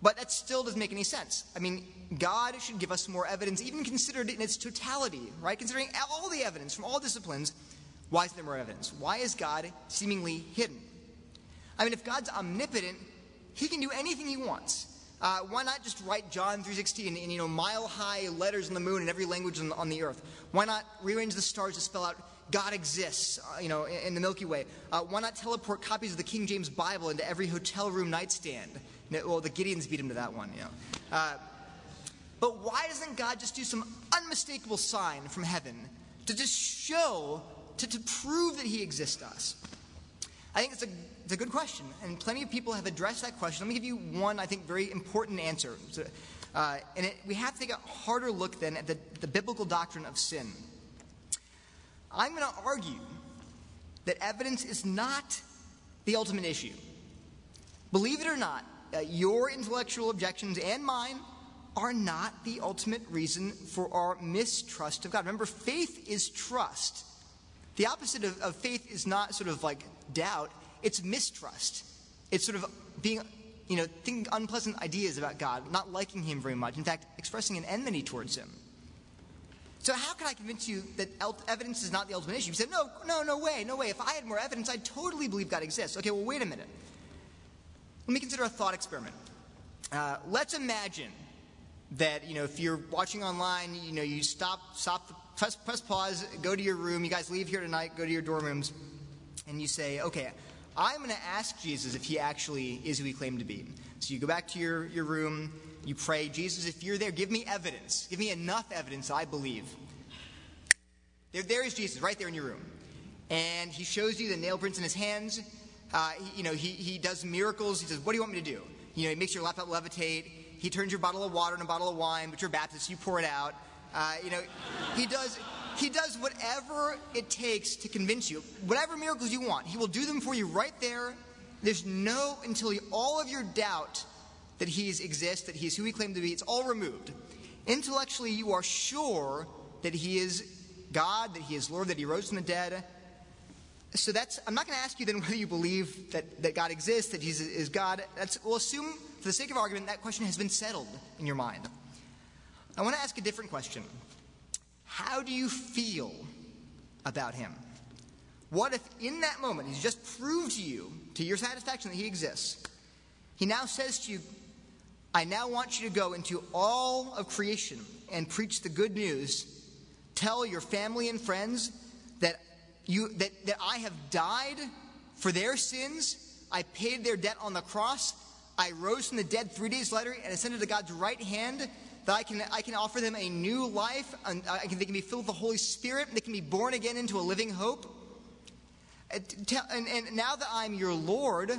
But that still doesn't make any sense. I mean, God should give us more evidence, even considered in its totality, right? Considering all the evidence from all disciplines, why is there more evidence? Why is God seemingly hidden? I mean, if God's omnipotent, he can do anything he wants. Uh, why not just write John 3.16 in, you know, mile-high letters on the moon in every language on, on, the earth? Why not rearrange the stars to spell out God exists, uh, you know, in, in, the Milky Way? Uh, why not teleport copies of the King James Bible into every hotel room nightstand? well, the Gideons beat him to that one, you know. Uh, but why doesn't God just do some unmistakable sign from heaven to just show, to, to prove that he exists to us? I think it's a, it's a good question, and plenty of people have addressed that question. Let me give you one, I think, very important answer. Uh, and it, we have to take a harder look then at the, the biblical doctrine of sin. I'm going to argue that evidence is not the ultimate issue. Believe it or not, uh, your intellectual objections and mine are not the ultimate reason for our mistrust of God. Remember, faith is trust. The opposite of, of faith is not sort of like doubt, it's mistrust. It's sort of being, you know, thinking unpleasant ideas about God, not liking Him very much, in fact, expressing an enmity towards Him. So, how can I convince you that evidence is not the ultimate issue? You said, no, no, no way, no way. If I had more evidence, I'd totally believe God exists. Okay, well, wait a minute. Let me consider a thought experiment. Uh, let's imagine that you know if you're watching online, you know you stop, stop, press, press pause, go to your room. You guys leave here tonight, go to your dorm rooms, and you say, okay, I'm going to ask Jesus if he actually is who he claimed to be. So you go back to your, your room, you pray, Jesus, if you're there, give me evidence. Give me enough evidence I believe. There, there is Jesus, right there in your room. And he shows you the nail prints in his hands. Uh, he, you know, he, he does miracles. He says, What do you want me to do? You know, he makes your laptop levitate. He turns your bottle of water into a bottle of wine, but you're Baptist, you pour it out. Uh, you know, he does he does whatever it takes to convince you. Whatever miracles you want, he will do them for you right there. There's no until all of your doubt that he exists, that he is who he claimed to be, it's all removed. Intellectually, you are sure that he is God, that he is Lord, that he rose from the dead. So that's I'm not going to ask you then whether you believe that, that God exists, that Jesus is God. That's, we'll assume, for the sake of argument, that question has been settled in your mind. I want to ask a different question. How do you feel about him? What if in that moment he's just proved to you, to your satisfaction, that he exists? He now says to you, I now want you to go into all of creation and preach the good news. Tell your family and friends that, you, that, that I have died for their sins. I paid their debt on the cross. I rose from the dead three days later and ascended to God's right hand that I can, I can offer them a new life. And I can, they can be filled with the Holy Spirit. They can be born again into a living hope. And, and now that I'm your Lord,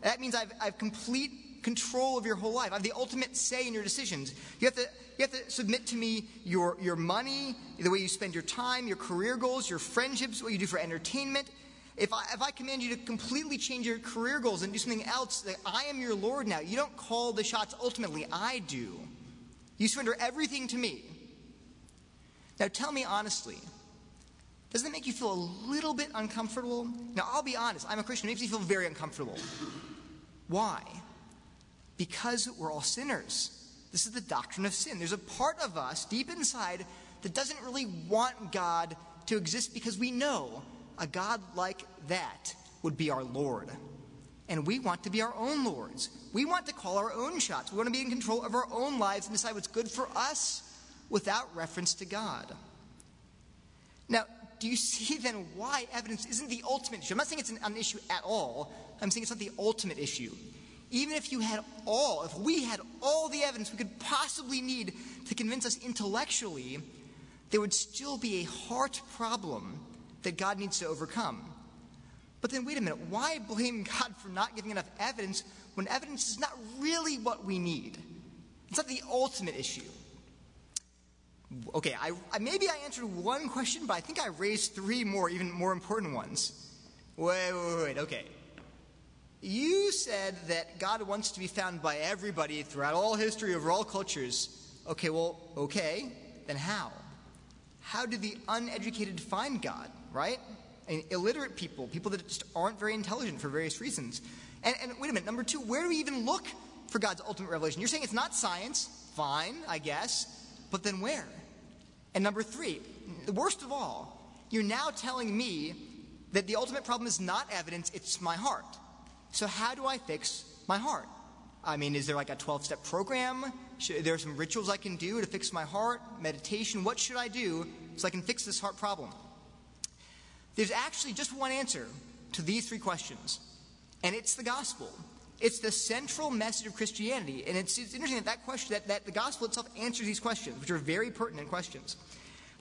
that means I've, I've complete control of your whole life. I have the ultimate say in your decisions. You have to, you have to submit to me your, your money, the way you spend your time, your career goals, your friendships, what you do for entertainment. If I, if I command you to completely change your career goals and do something else, I am your Lord now. You don't call the shots ultimately, I do. You surrender everything to me. Now tell me honestly, doesn't it make you feel a little bit uncomfortable? Now, I'll be honest, I'm a Christian, it makes me feel very uncomfortable. Why? Because we're all sinners. This is the doctrine of sin. There's a part of us deep inside that doesn't really want God to exist because we know a God like that would be our Lord. And we want to be our own lords. We want to call our own shots. We want to be in control of our own lives and decide what's good for us without reference to God. Now, do you see then why evidence isn't the ultimate issue? I'm not saying it's an, an issue at all. I'm saying it's not the ultimate issue. Even if you had all, if we had all the evidence we could possibly need to convince us intellectually, there would still be a heart problem that God needs to overcome. But then, wait a minute, why blame God for not giving enough evidence when evidence is not really what we need? It's not the ultimate issue. Okay, I, maybe I answered one question, but I think I raised three more, even more important ones. Wait, wait, wait, okay. You said that God wants to be found by everybody throughout all history, over all cultures. Okay, well, okay, then how? How do the uneducated find God, right? And illiterate people, people that just aren't very intelligent for various reasons. And, and wait a minute, number two, where do we even look for God's ultimate revelation? You're saying it's not science, fine, I guess, but then where? And number three, the worst of all, you're now telling me that the ultimate problem is not evidence, it's my heart. So, how do I fix my heart? I mean, is there like a 12 step program? Should, there are some rituals I can do to fix my heart? Meditation? What should I do so I can fix this heart problem? There's actually just one answer to these three questions, and it's the gospel. It's the central message of Christianity, and it's, it's interesting that that question, that, that the gospel itself answers these questions, which are very pertinent questions.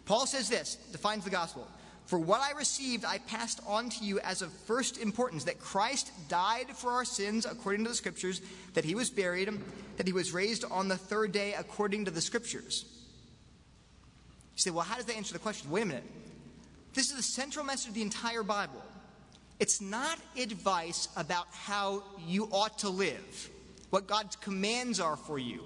Paul says this, defines the gospel. For what I received, I passed on to you as of first importance that Christ died for our sins according to the Scriptures, that he was buried, that he was raised on the third day according to the Scriptures. You say, well, how does that answer the question? Wait a minute. This is the central message of the entire Bible. It's not advice about how you ought to live, what God's commands are for you.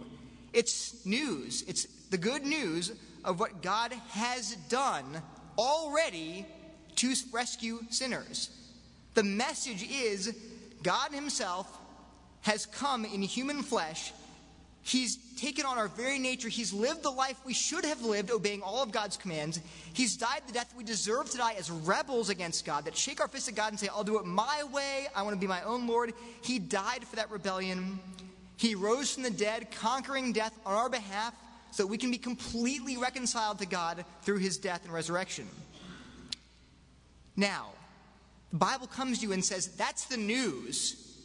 It's news. It's the good news of what God has done already to rescue sinners. The message is God Himself has come in human flesh He's taken on our very nature. He's lived the life we should have lived, obeying all of God's commands. He's died the death we deserve to die as rebels against God, that shake our fists at God and say, I'll do it my way. I want to be my own Lord. He died for that rebellion. He rose from the dead, conquering death on our behalf, so that we can be completely reconciled to God through his death and resurrection. Now, The Bible comes to you and says, That's the news.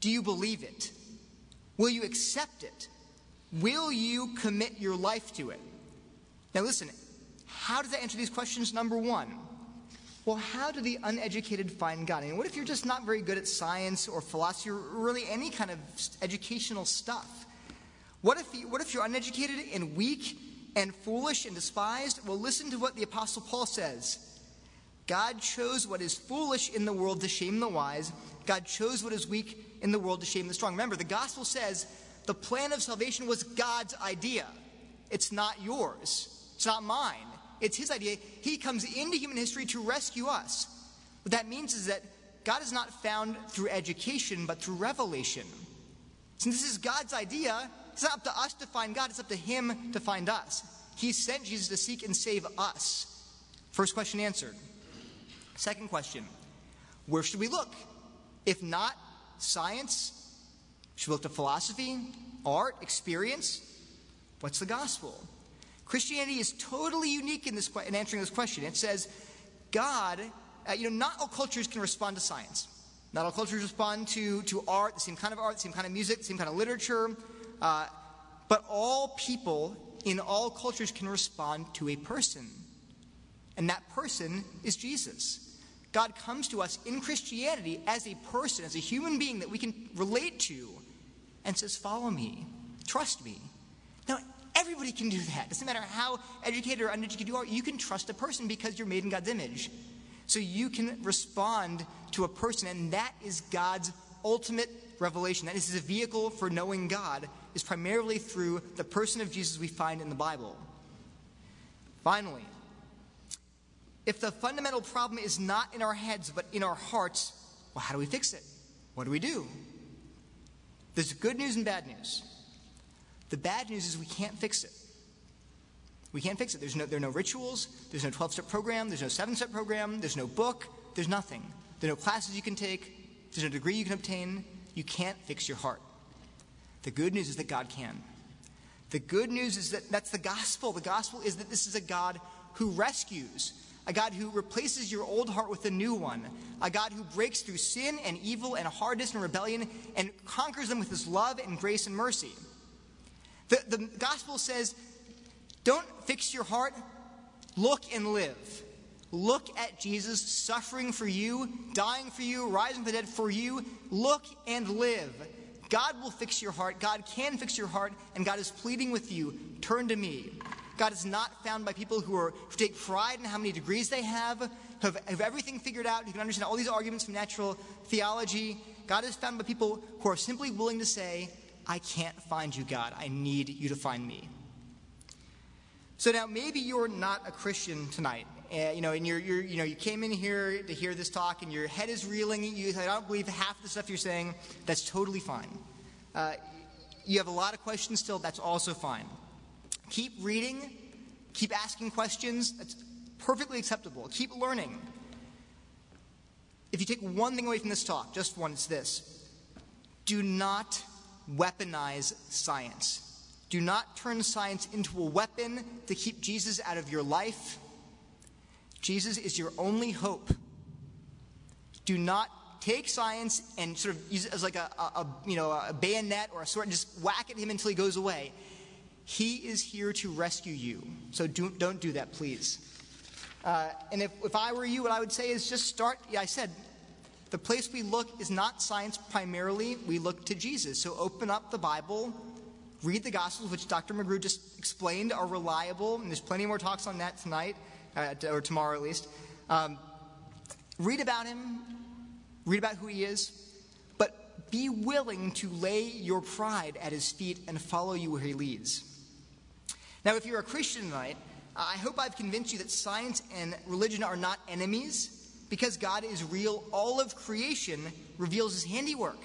Do you believe it? Will you accept it? Will you commit your life to it? Now, listen, how does that answer these questions? Number one, well, how do the uneducated find God? Mean, what if you're just not very good at science or philosophy or really any kind of educational stuff? What if, you, what if you're uneducated and weak and foolish and despised? Well, listen to what the Apostle Paul says. God chose what is foolish in the world to shame the wise. God chose what is weak in the world to shame the strong. Remember, the gospel says the plan of salvation was God's idea. It's not yours, it's not mine. It's his idea. He comes into human history to rescue us. What that means is that God is not found through education, but through revelation. Since this is God's idea, it's not up to us to find God, it's up to Him to find us. He sent Jesus to seek and save us. First question answered. Second question Where should we look? If not science, should we look to philosophy, art, experience? What's the gospel? Christianity is totally unique in, this, in answering this question. It says, God, uh, you know, not all cultures can respond to science. Not all cultures respond to, to art, the same kind of art, the same kind of music, the same kind of literature. Uh, but all people in all cultures can respond to a person. And that person is Jesus. God comes to us in Christianity as a person, as a human being that we can relate to, and says, Follow me, trust me. Now, everybody can do that. Doesn't matter how educated or uneducated you are, you can trust a person because you're made in God's image. So you can respond to a person, and that is God's ultimate revelation. That is his vehicle for knowing God, is primarily through the person of Jesus we find in the Bible. Finally, if the fundamental problem is not in our heads but in our hearts, well, how do we fix it? What do we do? There's good news and bad news. The bad news is we can't fix it. We can't fix it. There's no, there are no rituals, there's no 12 step program, there's no 7 step program, there's no book, there's nothing. There are no classes you can take, there's no degree you can obtain. You can't fix your heart. The good news is that God can. The good news is that that's the gospel. The gospel is that this is a God who rescues, a God who replaces your old heart with a new one, a God who breaks through sin and evil and hardness and rebellion and conquers them with his love and grace and mercy. The, the gospel says, don't fix your heart, look and live. Look at Jesus suffering for you, dying for you, rising from the dead for you. Look and live. God will fix your heart. God can fix your heart, and God is pleading with you turn to me. God is not found by people who, are, who take pride in how many degrees they have, have, have everything figured out, who can understand all these arguments from natural theology. God is found by people who are simply willing to say, I can't find you, God. I need you to find me. So now maybe you're not a Christian tonight. Uh, you know, and you're, you're, you know, you came in here to hear this talk, and your head is reeling. You, I don't believe half the stuff you're saying. That's totally fine. Uh, you have a lot of questions still. That's also fine. Keep reading. Keep asking questions. That's perfectly acceptable. Keep learning. If you take one thing away from this talk, just one, it's this: Do not weaponize science. Do not turn science into a weapon to keep Jesus out of your life. Jesus is your only hope. Do not take science and sort of use it as like a, a, a, you know, a bayonet or a sword and just whack at him until he goes away. He is here to rescue you. So do, don't do that, please. Uh, and if, if I were you, what I would say is just start. Yeah, I said the place we look is not science primarily, we look to Jesus. So open up the Bible, read the Gospels, which Dr. McGrew just explained are reliable, and there's plenty more talks on that tonight, uh, or tomorrow at least. Um, read about him, read about who he is, but be willing to lay your pride at his feet and follow you where he leads. Now, if you're a Christian tonight, I hope I've convinced you that science and religion are not enemies because God is real, all of creation reveals his handiwork.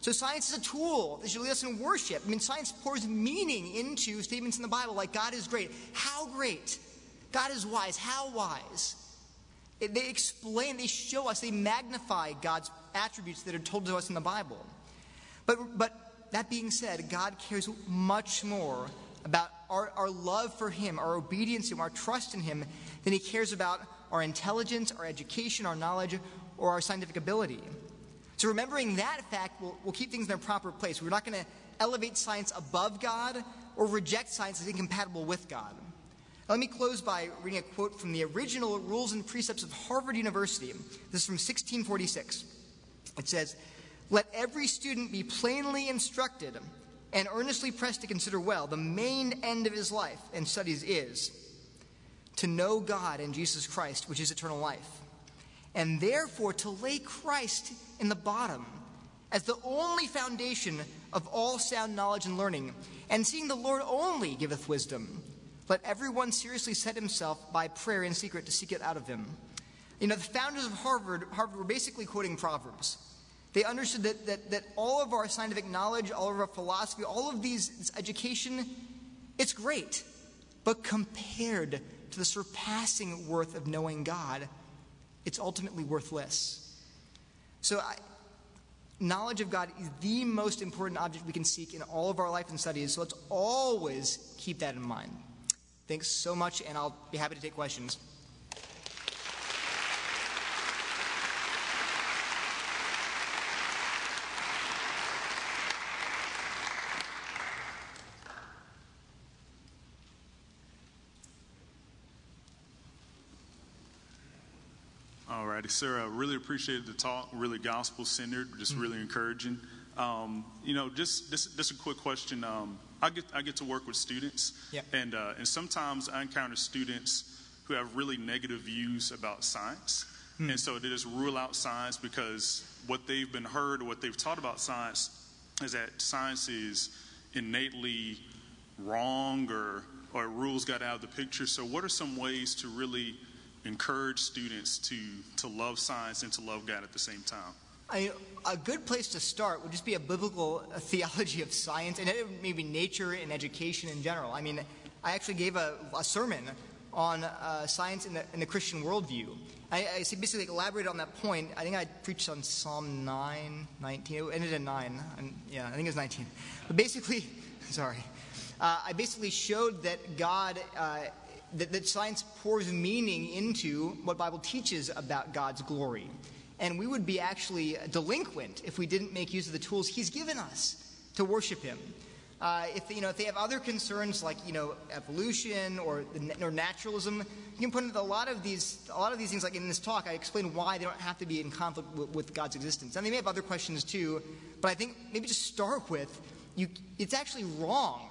So science is a tool that should lead us in worship. I mean, science pours meaning into statements in the Bible like God is great. How great? God is wise. How wise? They explain, they show us, they magnify God's attributes that are told to us in the Bible. But, but that being said, God cares much more about our, our love for Him, our obedience to Him, our trust in Him, than He cares about our intelligence, our education, our knowledge, or our scientific ability. So remembering that fact will, will keep things in their proper place. We're not going to elevate science above God or reject science as incompatible with God. Let me close by reading a quote from the original Rules and Precepts of Harvard University. This is from 1646. It says, Let every student be plainly instructed and earnestly pressed to consider well the main end of his life and studies is to know God and Jesus Christ, which is eternal life, and therefore to lay Christ in the bottom as the only foundation of all sound knowledge and learning, and seeing the Lord only giveth wisdom. Let everyone seriously set himself by prayer in secret to seek it out of him. You know, the founders of Harvard, Harvard were basically quoting Proverbs. They understood that, that, that all of our scientific knowledge, all of our philosophy, all of these this education, it's great. But compared to the surpassing worth of knowing God, it's ultimately worthless. So, I, knowledge of God is the most important object we can seek in all of our life and studies. So, let's always keep that in mind. Thanks so much, and I'll be happy to take questions. Sir. I really appreciated the talk. Really gospel centered, just really encouraging. Um, you know, just just just a quick question. Um, I get I get to work with students, Yep. and uh, and sometimes I encounter students who have really negative views about science, and so they just rule out science because what they've been heard or what they've taught about science is that science is innately wrong or or rules got out of the picture. So, what are some ways to really encourage students to to love science and to love God at the same time? I, a good place to start would just be a biblical theology of science and maybe nature and education in general. I mean, I actually gave a, a sermon on uh, science in the, in the Christian worldview. I, I basically elaborated on that point. I think I preached on Psalm 9, 19. It ended in 9. And, yeah, I think it was 19. But basically, sorry. Uh, I basically showed that God, uh, that, that science pours meaning into what Bible teaches about God's glory. And we would be actually delinquent if we didn't make use of the tools He's given us to worship Him. Uh, if you know, if they have other concerns like you know evolution or or naturalism, you can put into a lot of these a lot of these things. Like in this talk, I explain why they don't have to be in conflict with, with God's existence, and they may have other questions too. But I think maybe just start with you. It's actually wrong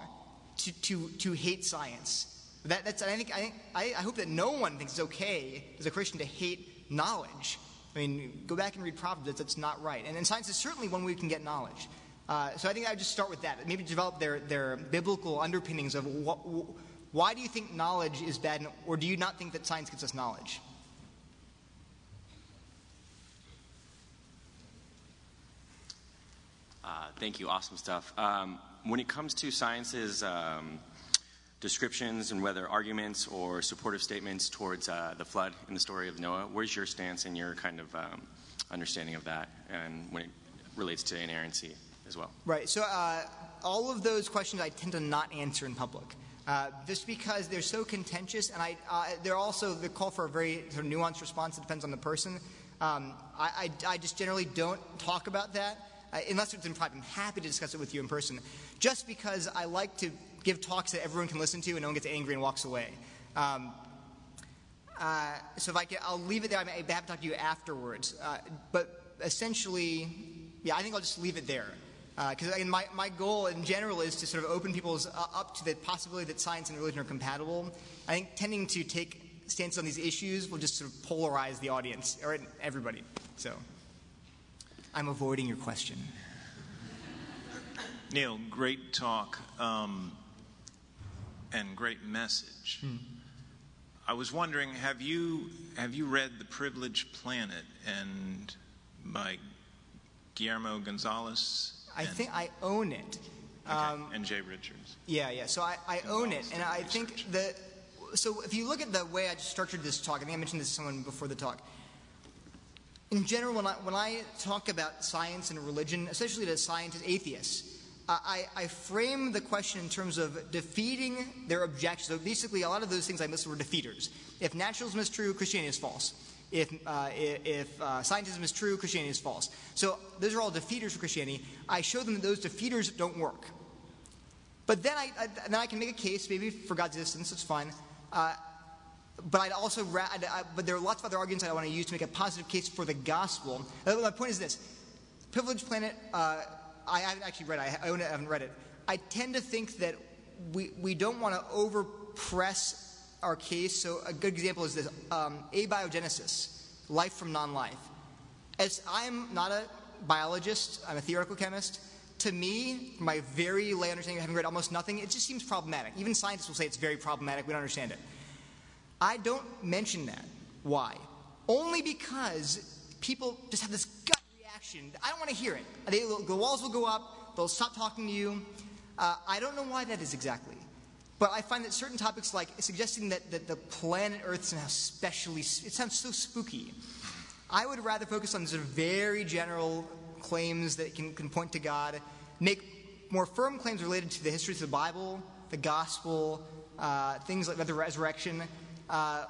to to to hate science. That, that's I think I, think I, hope that no one thinks it's okay as a Christian to hate knowledge. I mean, go back and read Proverbs. That's, that's not right. And, and science is certainly one way we can get knowledge. Uh, so I think I would just start with that. Maybe develop their, their biblical underpinnings of what, why do you think knowledge is bad, or do you not think that science gets us knowledge? Uh, thank you. Awesome stuff. Um, when it comes to science's um, descriptions and whether arguments or supportive statements towards uh, the flood in the story of Noah, where's your stance and your kind of um, understanding of that, and when it relates to inerrancy as well? Right. So uh, all of those questions I tend to not answer in public. Uh, just because they're so contentious, and I, uh, they're also the call for a very sort of nuanced response. It depends on the person. Um, I, I, I just generally don't talk about that uh, unless it's in private. I'm happy to discuss it with you in person, just because I like to give talks that everyone can listen to and no one gets angry and walks away. Um, uh, so if I can, I'll leave it there. I may have to talk to you afterwards. Uh, but essentially, yeah, I think I'll just leave it there. Because my, my goal in general is to sort of open people uh, up to the possibility that science and religion are compatible. I think tending to take stances on these issues will just sort of polarize the audience, or everybody. So I'm avoiding your question. Neil, great talk um, and great message. Hmm. I was wondering, have you have you read *The Privileged Planet* and by Guillermo Gonzalez? I think I own it. okay, Um, and Jay Richards. Yeah, yeah. So I, I own it, and I think that. So if you look at the way I structured this talk, I think I mentioned this to someone before the talk. In general, when I, when I talk about science and religion, especially to scientists, atheists, I, I frame the question in terms of defeating their objections. So basically, a lot of those things I listed were defeaters. If naturalism is true, Christianity is false. If, uh, if uh, scientism is true, Christianity is false. So those are all defeaters for Christianity. I show them that those defeaters don't work. But then I, I then I can make a case, maybe for God's existence. It's fine. Uh, but I'd also, ra- I'd, I, but there are lots of other arguments I want to use to make a positive case for the gospel. Uh, my point is this: Privileged Planet. I haven't actually read it. I own it. I haven't read it. I tend to think that we we don't want to overpress our case. So a good example is this: um, abiogenesis, life from non-life. As I'm not a biologist, I'm a theoretical chemist. To me, my very lay understanding, having read almost nothing, it just seems problematic. Even scientists will say it's very problematic. We don't understand it. I don't mention that. Why? Only because people just have this I don't want to hear it. They, the walls will go up. They'll stop talking to you. Uh, I don't know why that is exactly. But I find that certain topics, like suggesting that, that the planet Earth somehow specially, it sounds so spooky. I would rather focus on sort of very general claims that can, can point to God, make more firm claims related to the history of the Bible, the gospel, uh, things like the resurrection, uh,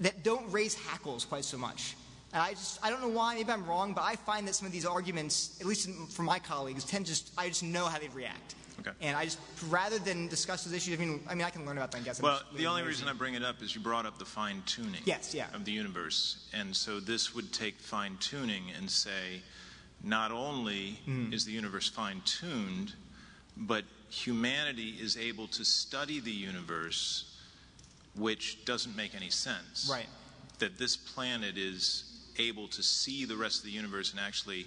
that don't raise hackles quite so much. And I just, I don't know why, maybe I'm wrong, but I find that some of these arguments, at least from my colleagues, tend to just, I just know how they react. Okay. And I just, rather than discuss those issues, I mean, I mean, I can learn about them, I guess. Well, the only reason I bring it up is you brought up the fine tuning Yes, yeah. of the universe. And so this would take fine tuning and say not only Mm-hmm. is the universe fine tuned, but humanity is able to study the universe, which doesn't make any sense. Right. That this planet is able to see the rest of the universe and actually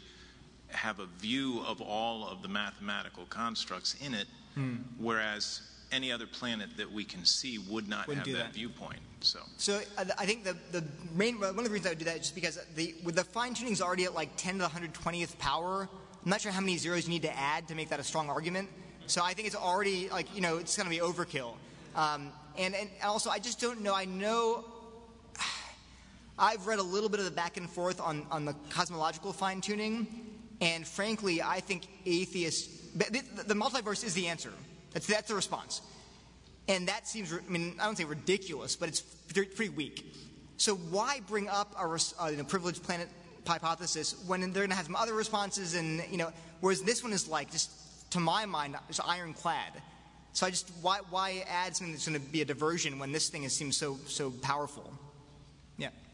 have a view of all of the mathematical constructs in it, Hmm. whereas any other planet that we can see would not Wouldn't have that, that. viewpoint. So, So I I think the, the main one of the reasons I would do that is just because the with the fine tuning is already at like 10 to the 120th power. I'm not sure how many zeros you need to add to make that a strong argument. So I think it's already like you know it's going to be overkill. Um, and and also I just don't know. I know I've read a little bit of the back and forth on on the cosmological fine tuning, and frankly I think atheists the, the, multiverse is the answer. That's that's the response. And that seems, I mean, I don't say ridiculous, but it's pretty weak. So why bring up a uh, you know, privileged planet hypothesis when they're going to have some other responses and, you know, whereas this one is like, just to my mind, just ironclad. So I just, why, why add something that's going to be a diversion when this thing is, seems so, so powerful?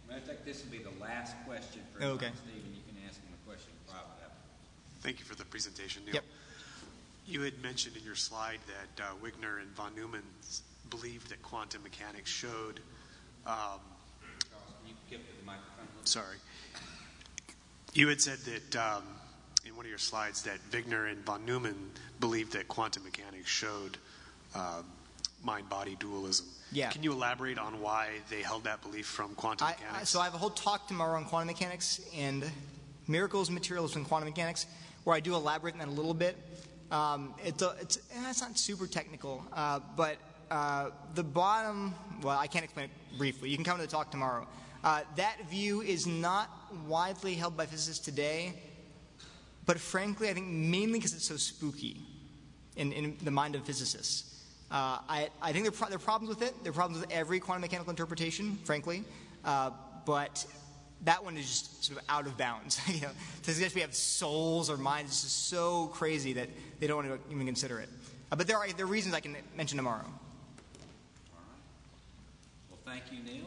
Yeah. I think this will be the last question for Okay. Stephen. You can ask him a question private. Thank you for the presentation, Neil. Yep. You had mentioned in your slide that uh, Wigner and von Neumann believed that quantum mechanics showed. Um, You can get to the microphone. sorry. You had said that um, in one of your slides that Wigner and von Neumann believed that quantum mechanics showed um, mind-body dualism. Yeah. Can you elaborate on why they held that belief from quantum I, mechanics? I, so I have a whole talk tomorrow on quantum mechanics and miracles, materialism, and quantum mechanics, where I do elaborate on that a little bit. Um, it's, a, it's, it's not super technical, uh, but uh, the bottom, well, I can't explain it briefly. You can come to the talk tomorrow. Uh, that view is not widely held by physicists today, but frankly, I think mainly because it's so spooky in, in the mind of physicists. Uh, I, I think there pro- there are problems with it. There are problems with every quantum mechanical interpretation, frankly. Uh, but that one is just sort of out of bounds. you know, to suggest we have souls or minds is so crazy that they don't want to even consider it. Uh, but there are, there are reasons I can mention tomorrow. Well, thank you, Neil.